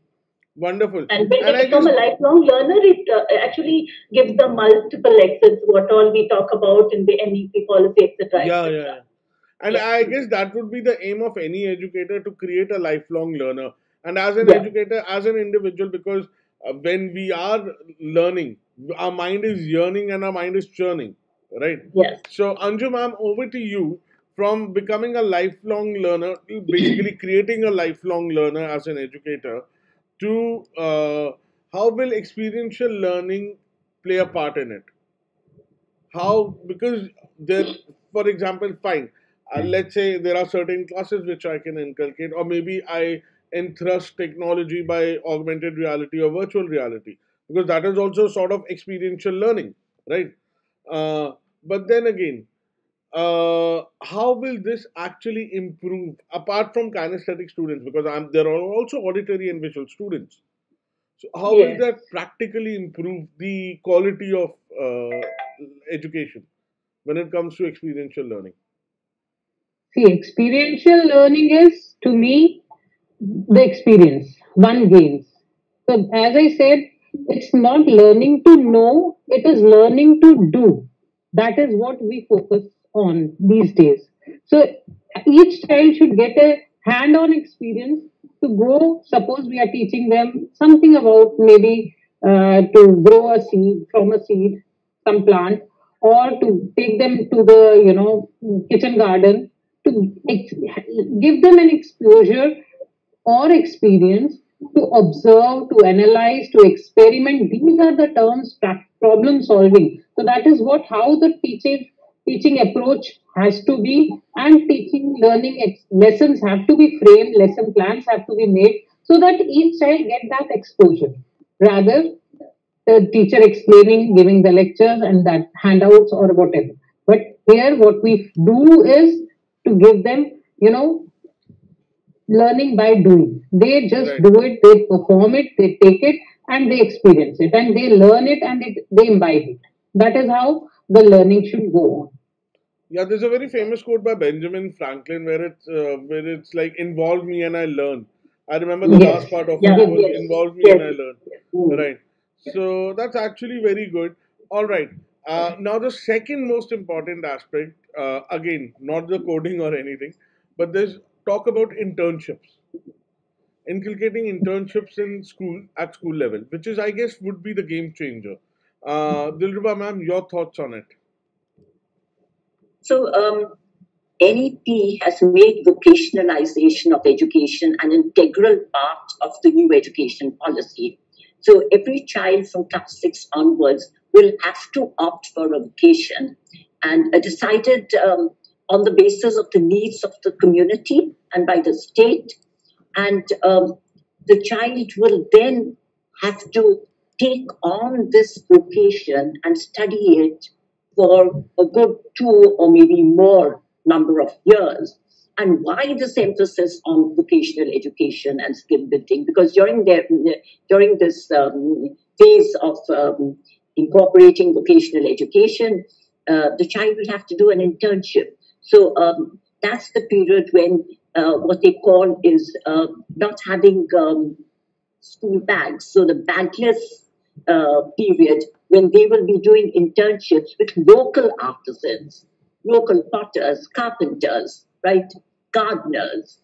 Wonderful. And when and they become a lifelong learner, it uh, actually gives them multiple exits, what all we talk about in the NEP policy, etc. Yeah, yeah. And yeah. I guess that would be the aim of any educator to create a lifelong learner. And as an yeah. educator, as an individual, because when we are learning, our mind is yearning and our mind is churning, right? Yes. So, Anju ma'am, over to you. From becoming a lifelong learner, basically creating a lifelong learner as an educator, to uh, how will experiential learning play a part in it? How, because there, for example, fine, uh, let's say there are certain classes which I can inculcate, or maybe I entrust technology by augmented reality or virtual reality. Because that is also sort of experiential learning right? Uh, but then again uh, how will this actually improve apart from kinesthetic students? Because I'm, there are also auditory and visual students. So how yes. will that practically improve the quality of uh, education when it comes to experiential learning? See experiential learning is to me the experience one gains. So, as I said, it's not learning to know, it is learning to do. That is what we focus on these days. So, each child should get a hand on experience to go. Suppose we are teaching them something about maybe uh, to grow a seed from a seed, some plant, or to take them to the you know kitchen garden to give them an exposure or experience to observe, to analyze, to experiment. These are the terms problem solving. So that is what how the teaching teaching approach has to be, and teaching learning lessons have to be framed, lesson plans have to be made, so that each child get that exposure. Rather, the teacher explaining, giving the lectures and that handouts or whatever. But here, what we do is to give them, you know, learning by doing. They just right. do it, they perform it, they take it, and they experience it, and they learn it, and it, they imbibe it. That is how the learning should go on. Yeah, there's a very famous quote by Benjamin Franklin where it's uh, where it's like involve me and I learn. I remember the yes. last part of yeah. it was yes. involve me yes. and I learn. Mm. Right. So that's actually very good. All right. Uh, now the second most important aspect, uh, again, not the coding or anything, but there's talk about internships. Inculcating internships in school at school level which is i guess would be the game changer. Uh, dilruba ma'am your thoughts on it? So um, nep has made vocationalization of education an integral part of the new education policy. So every child from class 6 onwards will have to opt for a vocation. And a decided um, on the basis of the needs of the community and by the state. And um, the child will then have to take on this vocation and study it for a good two or maybe more number of years. And why this emphasis on vocational education and skill building? Because during their, during this um, phase of um, incorporating vocational education, uh, the child will have to do an internship. So um, that's the period when uh, what they call is uh, not having um, school bags. So the bagless uh, period when they will be doing internships with local artisans, local potters, carpenters, right, gardeners,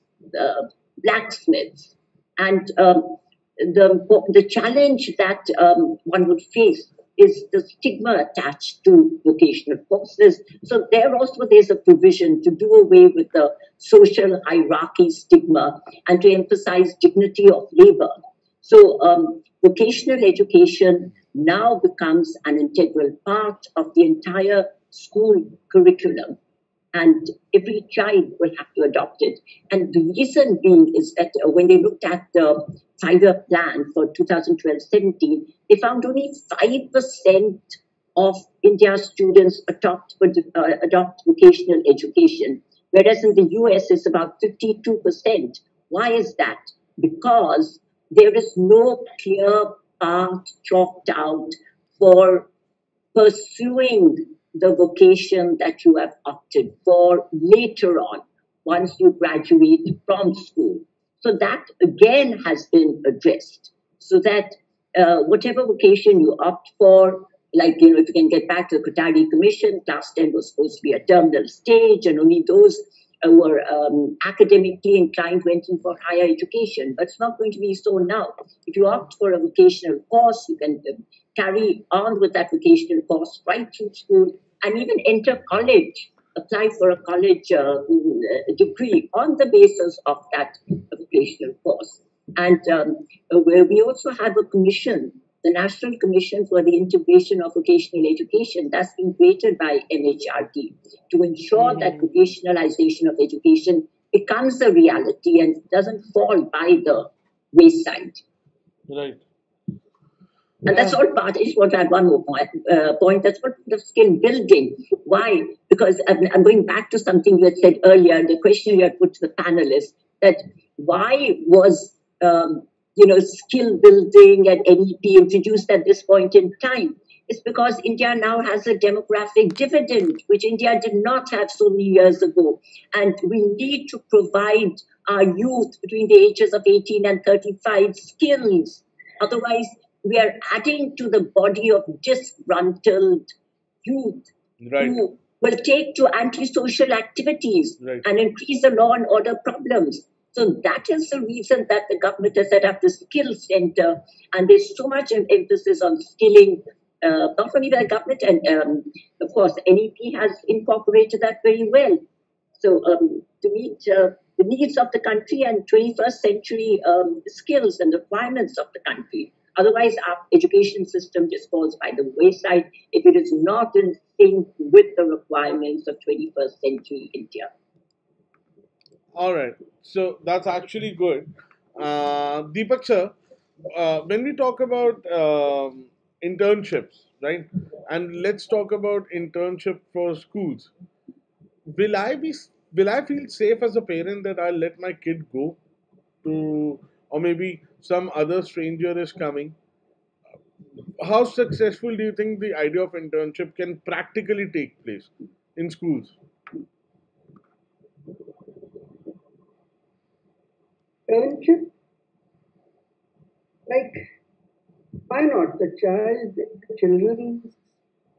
blacksmiths, and um, the the challenge that um, one would face is the stigma attached to vocational courses. So there also there's a provision to do away with the social hierarchy stigma and to emphasize dignity of labor. So um, vocational education now becomes an integral part of the entire school curriculum and every child will have to adopt it. And the reason being is that uh, when they looked at the five-year plan for 2012-17, they found only 5% of India's students adopt, uh, adopt vocational education, whereas in the US it's about 52%. Why is that? Because there is no clear path chalked out for pursuing the vocation that you have opted for later on once you graduate from school. So that again has been addressed so that uh, whatever vocation you opt for, like, you know, if you can get back to the Kothari Commission, class 10 was supposed to be a terminal stage and only those uh, were um, academically inclined went in for higher education. But it's not going to be so now. If you opt for a vocational course, you can uh, carry on with that vocational course right through school and even enter college, apply for a college uh, degree on the basis of that vocational course. And um, we also have a commission, the National Commission for the Integration of Vocational Education, that's been created by MHRD to ensure mm-hmm. that vocationalization of education becomes a reality and doesn't fall by the wayside. Right. And that's all part. I just want to add one more point. Uh, point. That's what the skill building. Why? Because I'm, I'm, going back to something you had said earlier. The question you had put to the panelists that why was um, you know skill building and NEP introduced at this point in time? It's because India now has a demographic dividend, which India did not have so many years ago, and we need to provide our youth between the ages of 18 and 35 skills. Otherwise, we are adding to the body of disgruntled youth right. who will take to antisocial activities right. and increase the law and order problems. So that is the reason that the government has set up the skill center, and there's so much emphasis on skilling, uh, not only by the government, and um, of course NEP has incorporated that very well. So um, to meet uh, the needs of the country and 21st century um, skills and requirements of the country. Otherwise, our education system just falls by the wayside if it is not in sync with the requirements of 21st century India. All right. So that's actually good. Uh, Deepak sir, uh, when we talk about um, internships, right? And let's talk about internship for schools. Will I be will I feel safe as a parent that I'll let my kid go to or maybe some other stranger is coming. How successful do you think the idea of internship can practically take place in schools? Internship? Like why not? The child the children's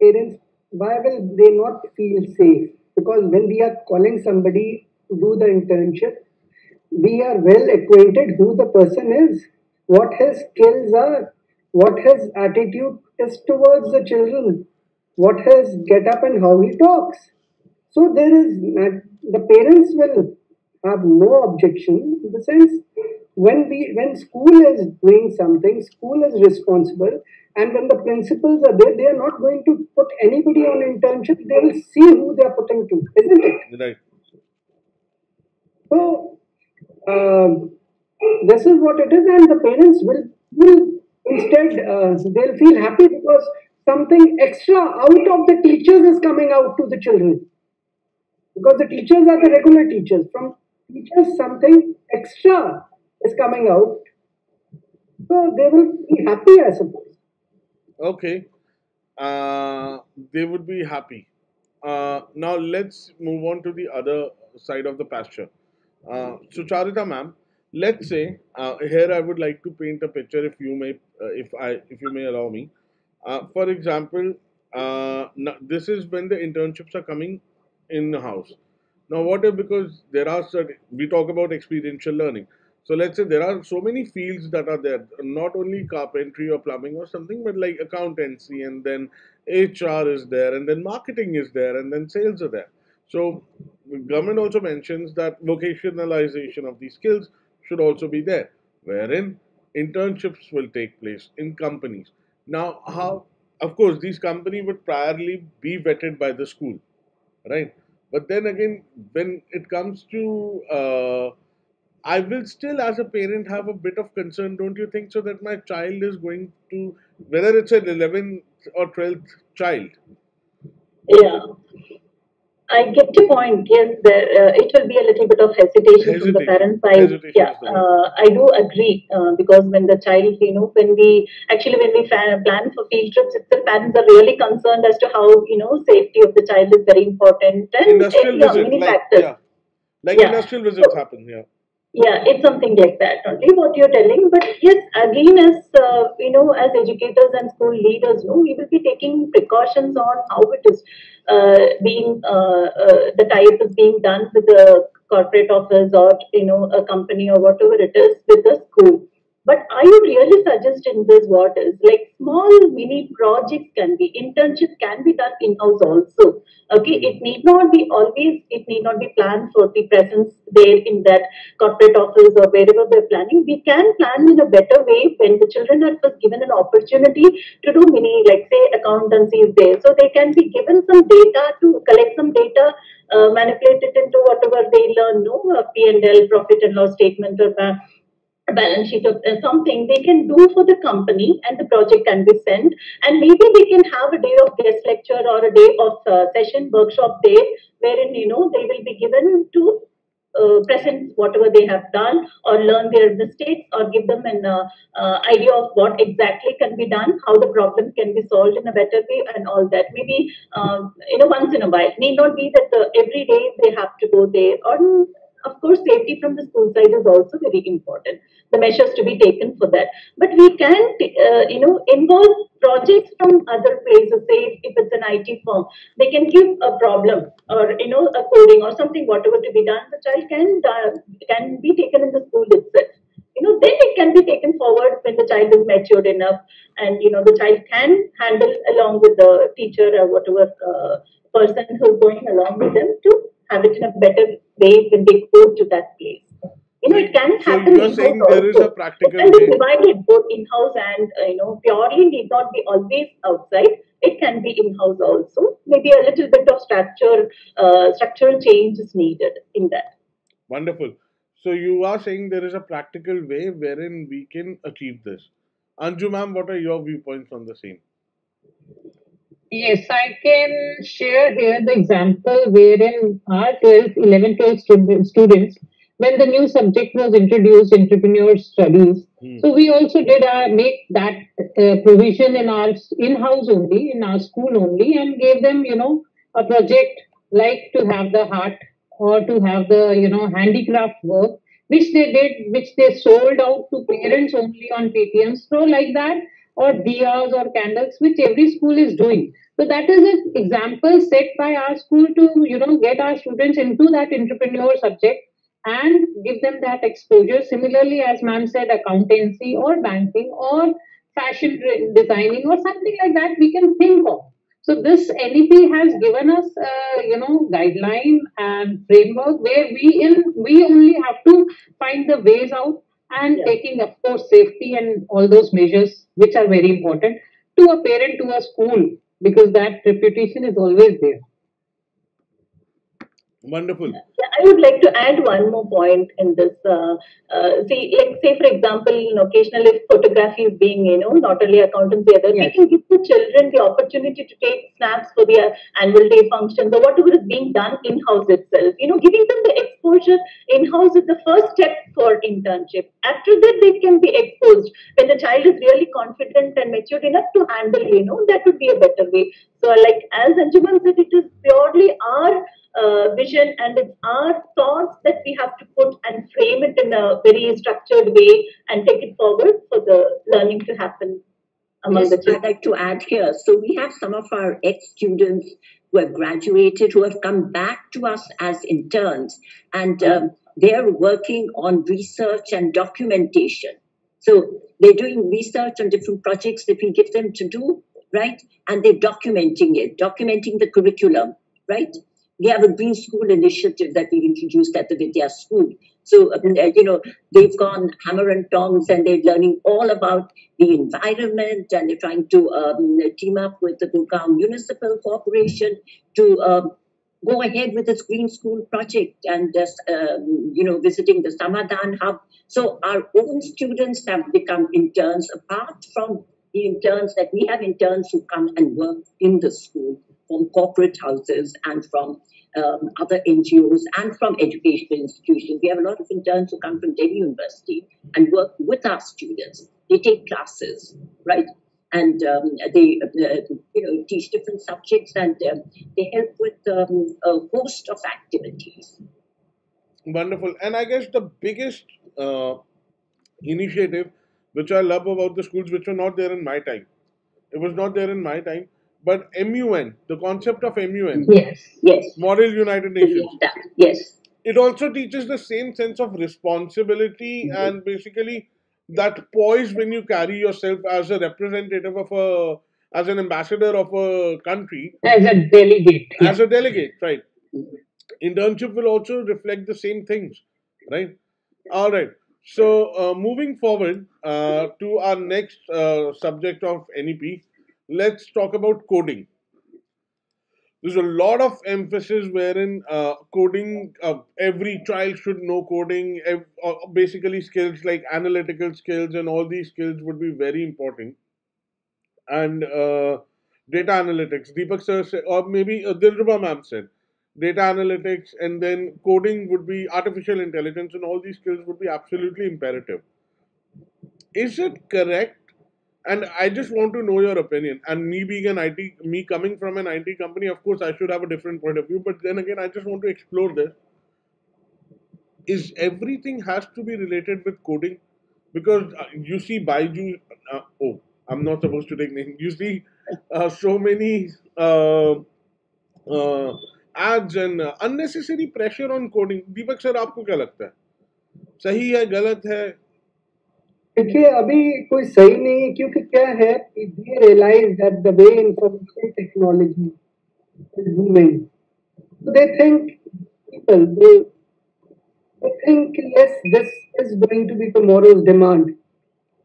parents why will they not feel safe? Because when we are calling somebody to do the internship we are well acquainted who the person is, what his skills are, what his attitude is towards the children, what his get up and how he talks. So there is the parents will have no objection in the sense when we when school is doing something, school is responsible, and when the principals are there, they are not going to put anybody on internship. They will see who they are putting to, isn't it? Right. So this is what it is, and the parents will will instead uh, they'll feel happy because something extra out of the teachers is coming out to the children. Because the teachers are the regular teachers. From teachers something extra is coming out. So they will be happy i suppose. Okay. Uh, they would be happy. Uh, now let's move on to the other side of the pasture uh, Sucharitha ma'am, let's say uh, here I would like to paint a picture if you may uh, if I if you may allow me. Uh, for example, uh, this is when the internships are coming in the house. Now what if because there are certain we talk about experiential learning. So let's say there are so many fields that are there, not only carpentry or plumbing or something, but like accountancy and then HR is there and then marketing is there and then sales are there. So government also mentions that vocationalization of these skills should also be there, wherein internships will take place in companies. Now, how, of course, these companies would priorly be vetted by the school, right? But then again, when it comes to, uh, I will still, as a parent, have a bit of concern, don't you think so, that my child is going to, whether it's an 11th or 12th child, Yeah. I get your point. Yes, there, uh, it will be a little bit of hesitation, from the Hesitation. parents' side. Hesitation Yeah, the uh, I do agree uh, because when the child, you know, when we actually when we plan for field trips, itself, parents are really concerned as to how you know safety of the child is very important and industrial yeah, visit, many like, factors. yeah, like Yeah. industrial visits happen, yeah. Yeah, it's something like that only what you're telling. But yes, again, as uh, you know, as educators and school leaders, you know we will be taking precautions on how it is uh, being uh, uh, the type is being done with the corporate office or you know a company or whatever it is with the school. But I would really suggest in this what is like small mini projects can be internship can be done in house also. Okay, it need not be always it need not be planned for the presence there in that corporate office or wherever we're planning. We can plan in a better way when the children are first given an opportunity to do mini like say accountancy is there, so they can be given some data to collect some data. Uh, manipulate it into whatever they learn, no, uh, P and L, profit and loss statement, or uh, balance sheet of uh, something they can do for the company and the project can be sent. And maybe they can have a day of guest lecture or a day of uh, session workshop day wherein you know they will be given to uh, present whatever they have done or learn their mistakes or give them an uh, uh, idea of what exactly can be done how the problem can be solved in a better way and all that. Maybe um, you know once in a while. Need not be that uh, every day they have to go there or of course, safety from the school side is also very important. The measures to be taken for that. But we can, uh, you know, involve projects from other places. Say if it's an IT firm, they can give a problem or you know a coding or something, whatever to be done. The child can uh, can be taken in the school itself. You know, then it can be taken forward when the child is matured enough, and you know the child can handle along with the teacher or whatever uh, person who's going along with them to have it in a better way when they go to that place. You know, it can So happen. you're saying there is also. a practical It can be divided both in-house and uh, you know purely need not be always outside. It can be in-house also. Maybe a little bit of structure, uh, structural change is needed in that. Wonderful. So you are saying there is a practical way wherein we can achieve this. Anju ma'am, what are your viewpoints on the same? Yes, I can share here the example wherein our 12th, 11th, 12th stud- students, when the new subject was introduced, entrepreneur studies, Hmm. so we also did uh, make that uh, provision in our in-house only, in our school only, and gave them, you know, a project like to have the heart or to have the, you know, handicraft work, which they did, which they sold out to parents only on Paytm. So like that, or diyas or candles, which every school is doing. So that is an example set by our school to, you know, get our students into that entrepreneur subject and give them that exposure. Similarly, as ma'am said, accountancy or banking or fashion designing or something like that we can think of. So this NEP has given us, uh, you know, guideline and framework where we in we only have to find the ways out and Yeah. taking, of course, safety and all those measures which are very important to a parent, to a school, because that reputation is always there. Wonderful. Yeah, I would like to add one more point in this. Uh, uh, see, like say for example, you know, occasionally if photography is being, you know, not only accountancy, other we Yes. can give the children the opportunity to take snaps for their annual day functions or whatever is being done in house itself. You know, giving them the exposure in house is the first step for internship. After that, they can be exposed when the child is really confident and matured enough to handle. You know, that would be a better way. So, like as Anju ma'am said, it is purely our uh, vision and it's our thoughts that we have to put and frame it in a very structured way and take it forward for the learning to happen among Yes, the I'd like to add here. So we have some of our ex-students who have graduated who have come back to us as interns, and um, they're working on research and documentation. So they're doing research on different projects that we give them to do, right? And they're documenting it, documenting the curriculum, right? we have a green school initiative that we've introduced at the Vidya School. So, uh, you know, they've gone hammer and tongs and they're learning all about the environment and they're trying to um, team up with the Gurgaon Municipal Corporation to um, go ahead with this green school project and just, um, you know, visiting the Samadhan hub. So our own students have become interns apart from the interns that we have interns who come and work in the school from corporate houses and from um, other NGOs and from educational institutions. We have a lot of interns who come from Delhi University and work with our students. They take classes, right? And um, they, uh, you know, teach different subjects and um, they help with um, a host of activities. Wonderful. And I guess the biggest uh, initiative which I love about the schools, which were not there in my time, it was not there in my time but MUN, the concept of MUN. Yes, yes. Model United Nations. Yes. It also teaches the same sense of responsibility mm-hmm. and basically that poise when you carry yourself as a representative of a, as an ambassador of a country. As a delegate. As a delegate, right. Internship will also reflect the same things, right? All right. So, uh, moving forward uh, to our next uh, subject of NEP, let's talk about coding. There's a lot of emphasis wherein uh, coding, uh, every child should know coding, ev- uh, basically skills like analytical skills and all these skills would be very important. And uh, data analytics, Deepak sir said, or maybe uh, Dilruba ma'am said, data analytics and then coding would be artificial intelligence and all these skills would be absolutely imperative. Is it correct and I just want to know your opinion. And me being an IT, me coming from an IT company, of course, I should have a different point of view. But then again, I just want to explore this. Is everything has to be related with coding? Because uh, you see, Byju. Uh, oh, I'm not supposed to take names. You see, uh, so many uh, uh, ads and unnecessary pressure on coding. Deepak sir, आपको क्या लगता है? सही है, गलत है? देखिए, अभी कोई सही नहीं है, क्योंकि क्या है they realise that the way information technology is moving they think people they they think yes this is going to be tomorrow's demand.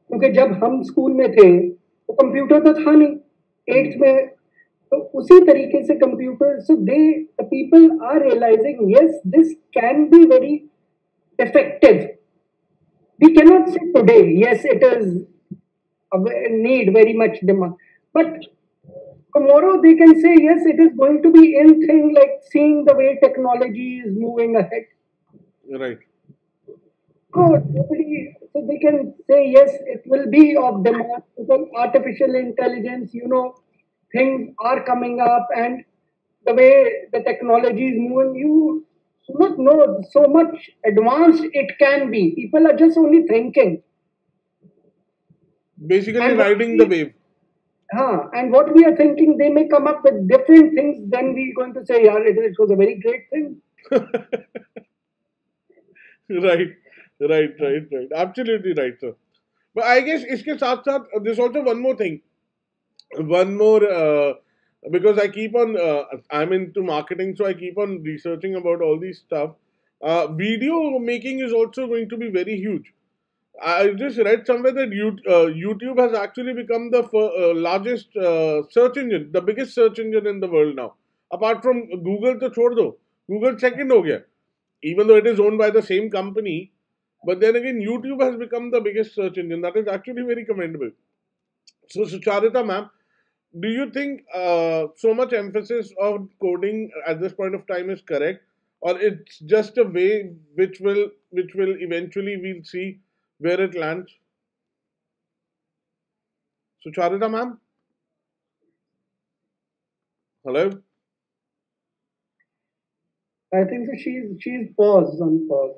क्योंकि जब हम स्कूल में थे तो कंप्यूटर तो था नहीं एट्थ में तो उसी तरीके से computer so the people are realising yes this can be very effective we cannot say today, yes, it is a need very much demand. But tomorrow they can say, yes, it is going to be in thing like seeing the way technology is moving ahead. Right. So, so they can say, yes, it will be of demand because artificial intelligence, you know, things are coming up and the way the technology is moving, you not know so much advanced it can be. People are just only thinking. Basically, and riding the wave. Huh, and what we are thinking, they may come up with different things. Then we're going to say, yeah, it, it was a very great thing. right, right, right, right. Absolutely right, sir. But I guess iske saath saath, there's also one more thing. One more uh, because I keep on, uh, I'm into marketing, so I keep on researching about all these stuff. Uh, video making is also going to be very huge. I just read somewhere that uh, YouTube has actually become the uh, largest uh, search engine, the biggest search engine in the world now. Apart from Google, to chhod do. Google second ho gaya. Even though it is owned by the same company, but then again, YouTube has become the biggest search engine. That is actually very commendable. So, Sucharitha ma'am, do you think uh, so much emphasis on coding at this point of time is correct? Or it's just a way which will which will eventually we'll see where it lands? Sucharitha ma'am? Hello? I think so she's she's paused on pause.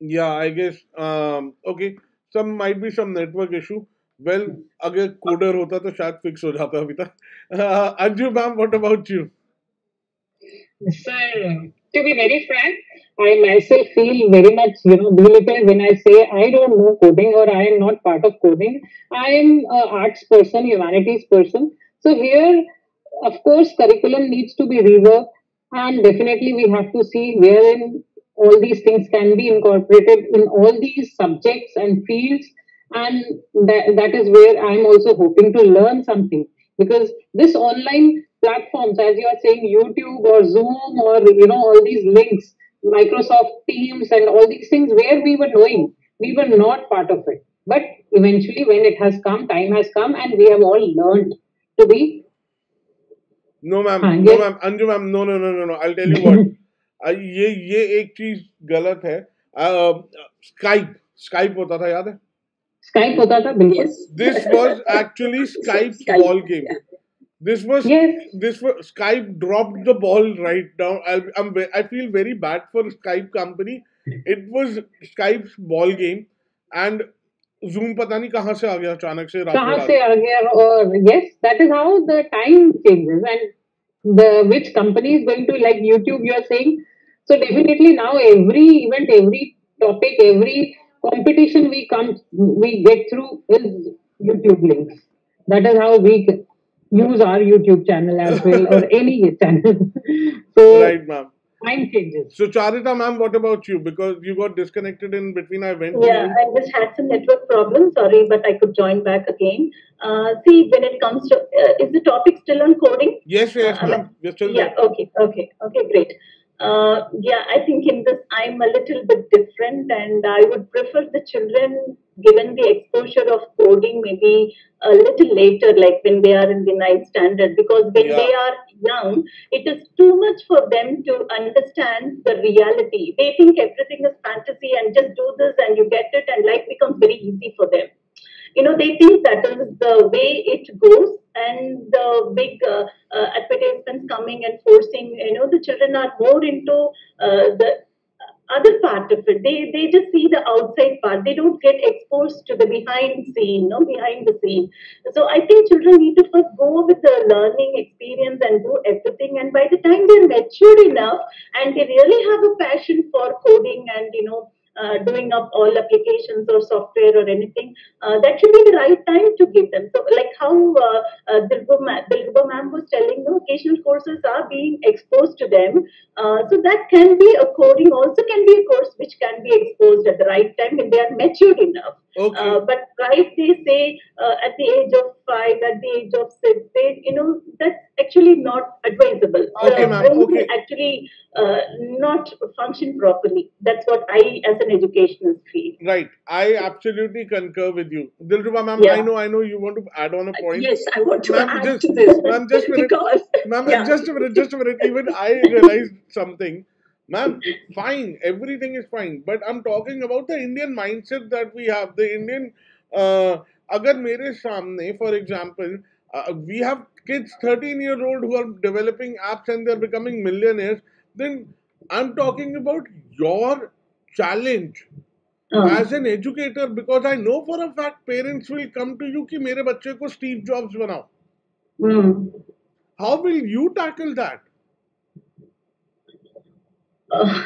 Yeah i guess um okay. Some might be some network issue well अगर coder होता तो शायद fix हो जाता अभी तक Anju ma'am what about you Sir, to be very frank, I myself feel very much, you know, belittled when I say I don't know coding or I am not part of coding. I am an arts person, humanities person. So here, of course, curriculum needs to be reworked and definitely we have to see wherein all these things can be incorporated in all these subjects and fields and that, that is where i'm also hoping to learn something because this online platforms as you are saying youtube or zoom or you know all these links microsoft teams and all these things where we were knowing we were not part of it but eventually when it has come time has come and we have all learned to be no ma'am no ma'am anju ma'am no no no no no i'll tell you what ये ये एक चीज गलत है Skype Skype होता था याद है स्काइप होता था बिल्कुल this was actually Skype ball game this was yes. this was Skype dropped the ball right down. I, I'm I feel very bad for Skype company. It was Skype's ball game, and Zoom पता नहीं कहाँ से आ गया अचानक से कहाँ से आ गया और yes that is how the time changes and the which company is going to like YouTube you are saying. So definitely now every event, every topic, every competition we come we get through is YouTube links. That is how we use our YouTube channel as well or any channel. so right, ma'am. Time changes. So Charita, ma'am, what about you? Because you got disconnected in between. I went. Yeah, I just had some network problems. Sorry, but I could join back again. Uh, see, when it comes to, uh, is the topic still on coding? Yes, yes, uh, ma'am. We're still yeah, there. okay, okay, okay, great. Uh, yeah, I think in this I'm a little bit different, and I would prefer the children given the exposure of coding maybe a little later, like when they are in the ninth standard, because when yeah. they are young, it is too much for them to understand the reality. They think everything is fantasy and just do this and you get it, and life becomes very easy for them you know they think that is the way it goes and the big uh, uh, advertisements coming and forcing you know the children are more into uh, the other part of it. They they just see the outside part. They don't get exposed to the behind scene no behind the scene. So i think children need to first go with the learning experience and do everything. And by the time they're mature enough and they really have a passion for coding and you know uh, doing up all applications or software or anything, uh, that should be the right time to give them. So, like how uh, uh, Dilruba, ma'am was telling, no, occasional courses are being exposed to them. Uh, so that can be a coding also can be a course which can be exposed at the right time when they are matured enough. Okay. Uh, but right, they say uh, at the age of five, at the age of six, they, you know, that's actually not advisable. Okay, uh, ma'am. Okay. Actually, uh, not function properly. That's what I, as an educationist, feel. Right. I absolutely concur with you. Dilruba, ma'am, yeah. I know, I know you want to add on a uh, point. Yes, I want to ma'am, add just, to this. Ma'am, just a minute. Because, ma'am, yeah. just a minute, just a minute. Even I realized something Ma'am, fine, everything is fine. But I'm talking about the Indian mindset that we have. The Indian, uh, अगर मेरे सामने, for example, uh, we have kids 13 year old who are developing apps and they're becoming millionaires, then I'm talking about your challenge uh. as an educator because I know for a fact parents will come to you कि मेरे बच्चे को Steve Jobs बनाओ. Mm. How will you tackle that?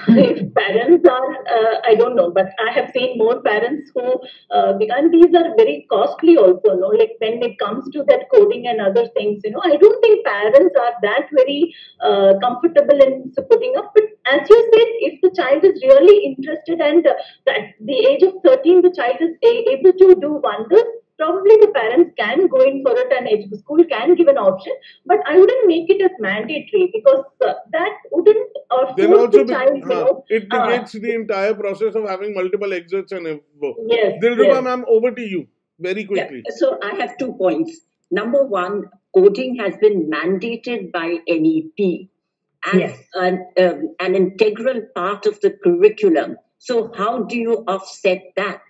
If parents are, uh, I don't know, but I have seen more parents who, uh, and these are very costly also, no? Like when it comes to that coding and other things, you know, I don't think parents are that very uh, comfortable in putting up. But as you said, if the child is really interested and at the age of 13, the child is able to do wonders, probably the parents can go in for it and school can give an option, but I wouldn't make it as mandatory because uh, that wouldn't uh, then also the child, be, uh, know, it negates the entire process of having multiple exits and yes, Dilruba yes. ma'am, over to you very quickly. Yeah. So I have two points. Number one, coding has been mandated by NEP as yes. an, um, an integral part of the curriculum. So how do you offset that?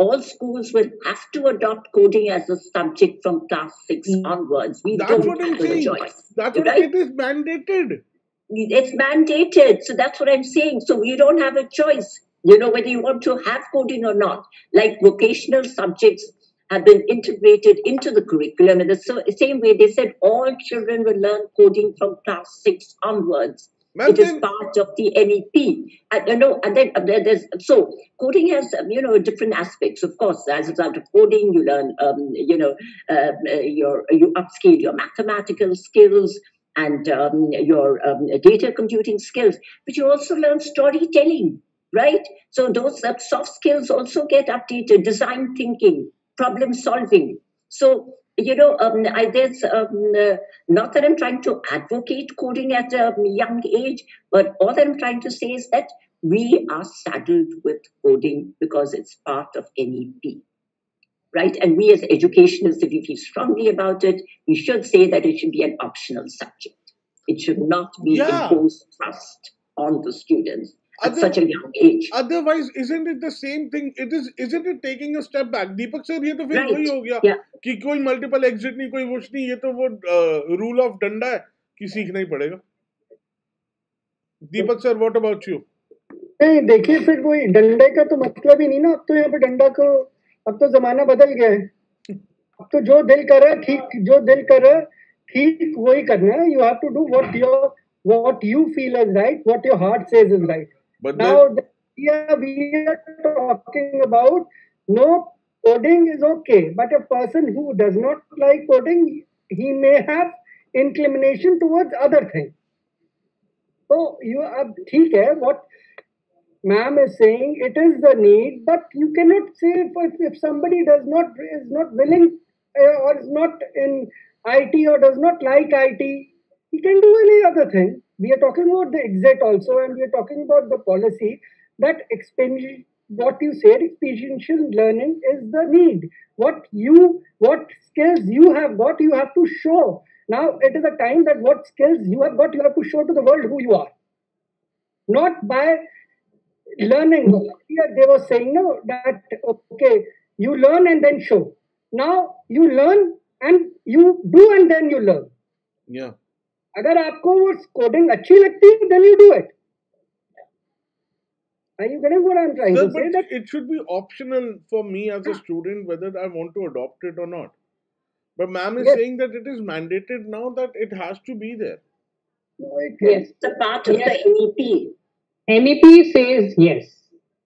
All schools will have to adopt coding as a subject from class six mm. onwards. We that's don't have saying. a choice. That's what it is mandated. It's mandated. So that's what I'm saying. So we don't have a choice, you know, whether you want to have coding or not. Like vocational subjects have been integrated into the curriculum in the same way they said all children will learn coding from class six onwards. It is part of the NEP. And, you know, and then there's so coding has um, you know different aspects. Of course, as a result of coding, you learn um, you know uh, uh, your you upscale your mathematical skills and um, your um, data computing skills, but you also learn storytelling, right? So those uh, soft skills also get updated, design thinking, problem solving. So you know, um, I, there's um, uh, not that I'm trying to advocate coding at a young age, but all that I'm trying to say is that we are saddled with coding because it's part of NEP. Right? And we as educationists, if we feel strongly about it, we should say that it should be an optional subject. It should not be yeah. imposed trust on the students at such a young age. Otherwise, isn't it the same thing? It is, isn't it taking a step back? Deepak sir, ये तो फिर वही हो गया कि कोई multiple exit नहीं, कोई वोश नहीं, ये तो वो rule of डंडा है कि सीखना ही पड़ेगा. Deepak sir, what about you? नहीं देखिए फिर वही डंडे का तो मतलब ही नहीं ना अब तो यहाँ पे डंडा को अब तो जमाना बदल गया है अब तो जो दिल कर रहा है ठीक जो दिल कर रहा है ठीक वही करना है you have to do what your what you feel is right what your heart says is right But now then, yeah, we are talking about no coding is okay, but a person who does not like coding, he may have inclination towards other things. So you are ठीक है what ma'am is saying it is the need, but you cannot say if, if somebody does not is not willing uh, or is not in IT or does not like IT, he can do any other thing. We are talking about the exit also, and we are talking about the policy that experiential, what you said, experiential learning is the need. What you, what skills you have got, you have to show. Now it is a time that what skills you have got, you have to show to the world who you are. Not by learning here they were saying no that okay you learn and then show now you learn and you do and then you learn yeah अगर आपको वो coding अच्छी लगती है then you do it Are you getting what I'm trying no, to say? That it should be optional for me as a student whether I want to adopt it or not. But ma'am is yes. saying that it is mandated now that it has to be there. Yes, the part of yes. the NEP. NEP says yes,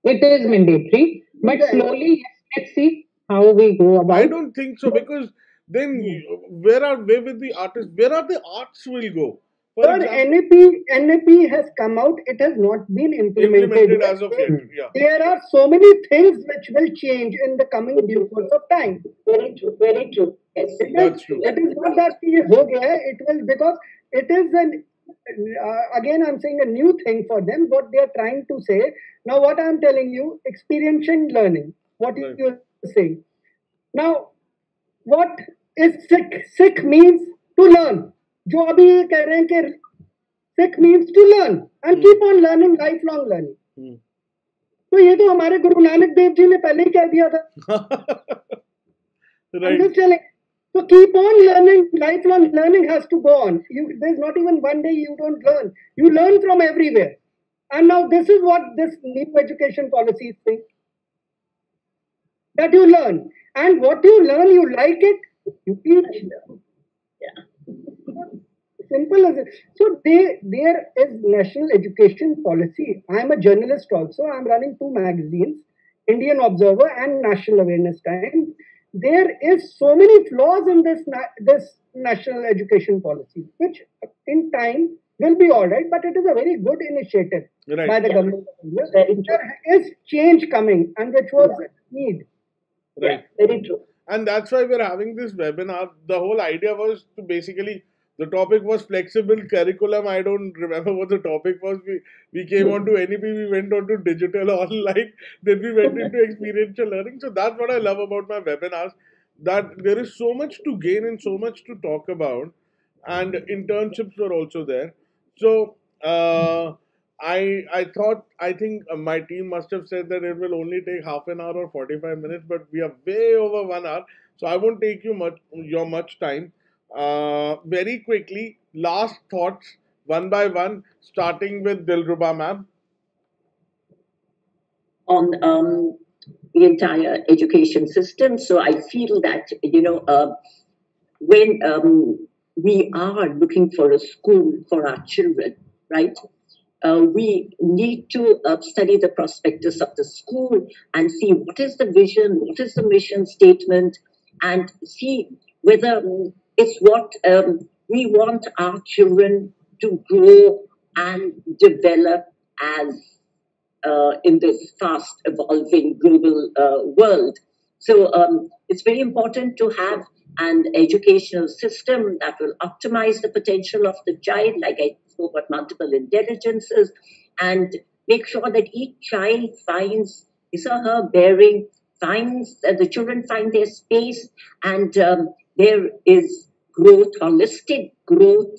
it is mandatory. But slowly, yes, let's see how we go about. I don't think so because then where are where will the artists? Where are the arts will go? For NEP NEP has come out. It has not been implemented, implemented as of yet. Yeah. There are so many things which will change in the coming due course of time. Very true. Very true. Yes. That's true. It is not that it will because it is an uh, again i'm saying a new thing for them what they are trying to say now what i'm telling you experiential learning what right. you're saying now what is Sikh Sikh means to learn जो अभी ये कह रहे हैं कि Sikh means to learn and keep on learning life long learning तो ये तो हमारे गुरु नानक देव जी ने पहले ही कह दिया था। तो keep on learning life long learning has to go on you this is not even one day you don't learn you learn from everywhere and now this is what this new education policy think That you learn. And what you learn, you like it, you teach. Yeah. Simple as it. So they, there is national education policy. I'm a journalist also. I'm running two magazines, Indian Observer and National Awareness Times there is so many flaws in this this national education policy, which in time will be all right, but it is a very good initiative right. by the yeah. government. There is change coming, and which was yeah. need. Right. Yeah, very true. And that's why we're having this webinar. The whole idea was to basically the topic was flexible curriculum. I don't remember what the topic was. We we came on to NEP, we went on to digital online, then we went into experiential learning. So that's what I love about my webinars. That there is so much to gain and so much to talk about. And internships were also there. So uh, I I thought I think my team must have said that it will only take half an hour or 45 minutes, but we are way over one hour. So I won't take you much your much time. Uh, very quickly, last thoughts, one by one, starting with Dilruba ma'am. On um, the entire education system. So I feel that, you know, uh, when um, we are looking for a school for our children, right? Uh, we need to uh, study the prospectus of the school and see what is the vision, what is the mission statement, and see whether it's what um, we want our children to grow and develop as uh, in this fast evolving global uh, world. So um, it's very important to have an educational system that will optimize the potential of the child, like I spoke about multiple intelligences, and make sure that each child finds his or her bearing, finds uh, the children find their space, and um, there is growth, holistic growth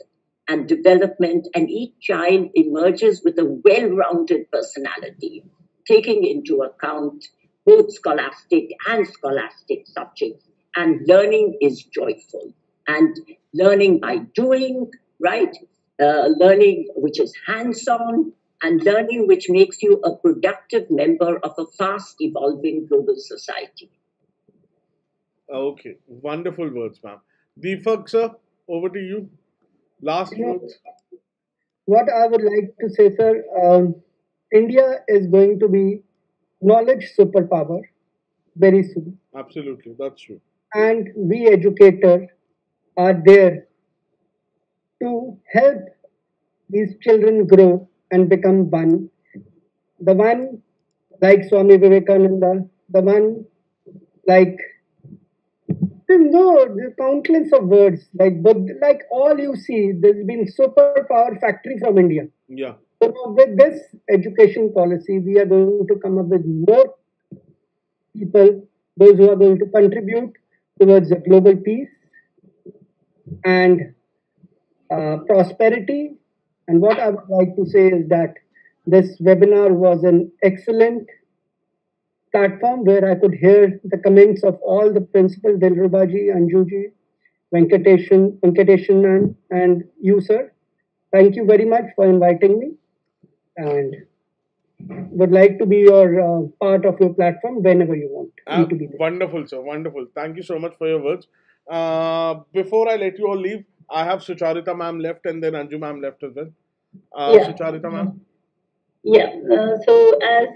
and development, and each child emerges with a well rounded personality, taking into account both scholastic and scholastic subjects. And learning is joyful. And learning by doing, right? Uh, learning which is hands on, and learning which makes you a productive member of a fast evolving global society. Okay, wonderful words, ma'am. Deepak, sir, over to you. Last words. What I would like to say, sir, um, India is going to be knowledge superpower very soon. Absolutely, that's true. And we educators are there to help these children grow and become one. The one like Swami Vivekananda, the one like no, the countless of words. Like, but like all you see, there's been superpower factory from India. Yeah. So with this education policy, we are going to come up with more people, those who are going to contribute towards the global peace and uh, prosperity. And what I would like to say is that this webinar was an excellent platform where I could hear the comments of all the principals, Dilrubaji, Anjuji, Venkatesan, Venkatesan man, and you, sir. Thank you very much for inviting me and would like to be your uh, part of your platform whenever you want uh, to be there. Wonderful, sir. Wonderful. Thank you so much for your words. Uh, before I let you all leave, I have Sucharitha ma'am left and then Anju ma'am left as well. Uh, yeah. Sucharitha ma'am. Yeah. Uh, so as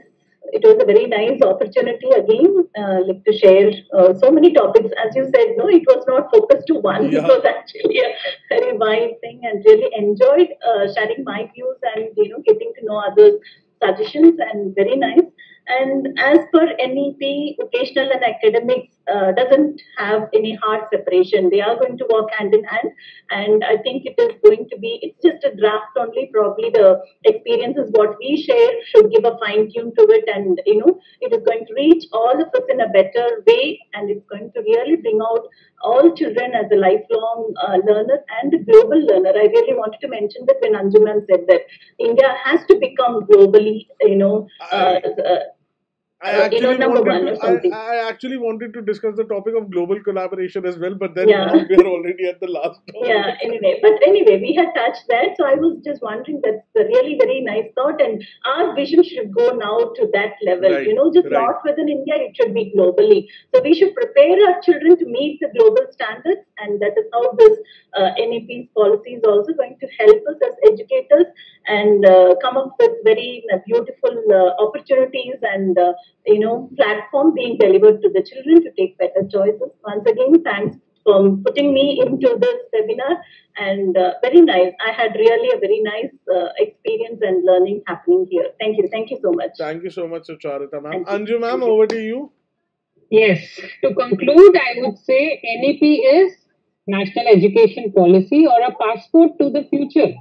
it was a very nice opportunity again, uh, like to share uh, so many topics. As you said, no, it was not focused to one. Yeah. It was actually a very wide thing, and really enjoyed uh, sharing my views and you know getting to know others' suggestions and very nice. And as per NEP, vocational and academics uh, doesn't have any hard separation. They are going to work hand in hand. And I think it is going to be, it's just a draft only. Probably the experiences what we share should give a fine tune to it. And, you know, it is going to reach all of us in a better way. And it's going to really bring out all children as a lifelong uh, learner and a global learner. I really wanted to mention that when Anju ma'am said that India has to become globally, you know, uh, uh I actually, wanted to, I, I, actually wanted to discuss the topic of global collaboration as well, but then yeah. we are already at the last. Yeah, anyway, but anyway, we had touched that, so I was just wondering that's a really very nice thought, and our vision should go now to that level. Right. You know, just right. not within India, it should be globally. So we should prepare our children to meet the global standards, and that is how this uh, NEP's policy is also going to help us as educators and uh, come up with very uh, beautiful uh, opportunities and uh, you know platform being delivered to the children to take better choices. Once again, thanks for putting me into this webinar and uh, very nice. I had really a very nice uh, experience and learning happening here. Thank you. Thank you so much. Thank you so much, Sucharitha ma'am. Anju ma'am, over to you. Yes. To conclude, I would say NEP is National Education Policy or a passport to the future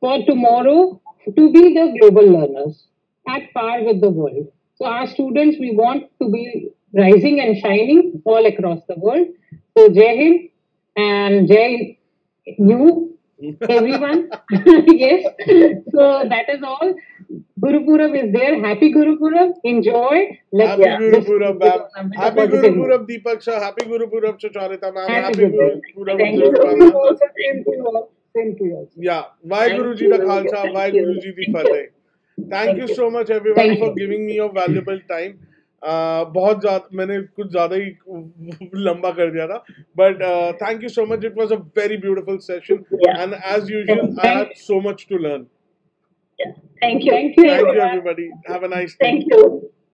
for tomorrow to be the global learners at par with the world. So our students, we want to be rising and shining all across the world. So Jai Hind and Jai you, everyone. yes. So that is all. Guru Purab is there. Happy Guru Purab. Enjoy. Let's Happy Guru Purab, ma'am. Happy Guru Purab, Deepak sir. Happy Guru Purab, Sucharitha ma'am. Happy, Happy Guru Purab. Thank you. Same to you. Yeah. Waheguru Ji da Khalsa, Waheguru Ji di Fateh. Thank you so much everyone for giving me your valuable time. Uh, बहुत ज्यादा मैंने कुछ ज्यादा ही लंबा कर दिया था but thank you so much it was a very beautiful session and as usual I had so much to learn Thank you. Thank you. Thank you, everybody. Have a nice day. Thank you.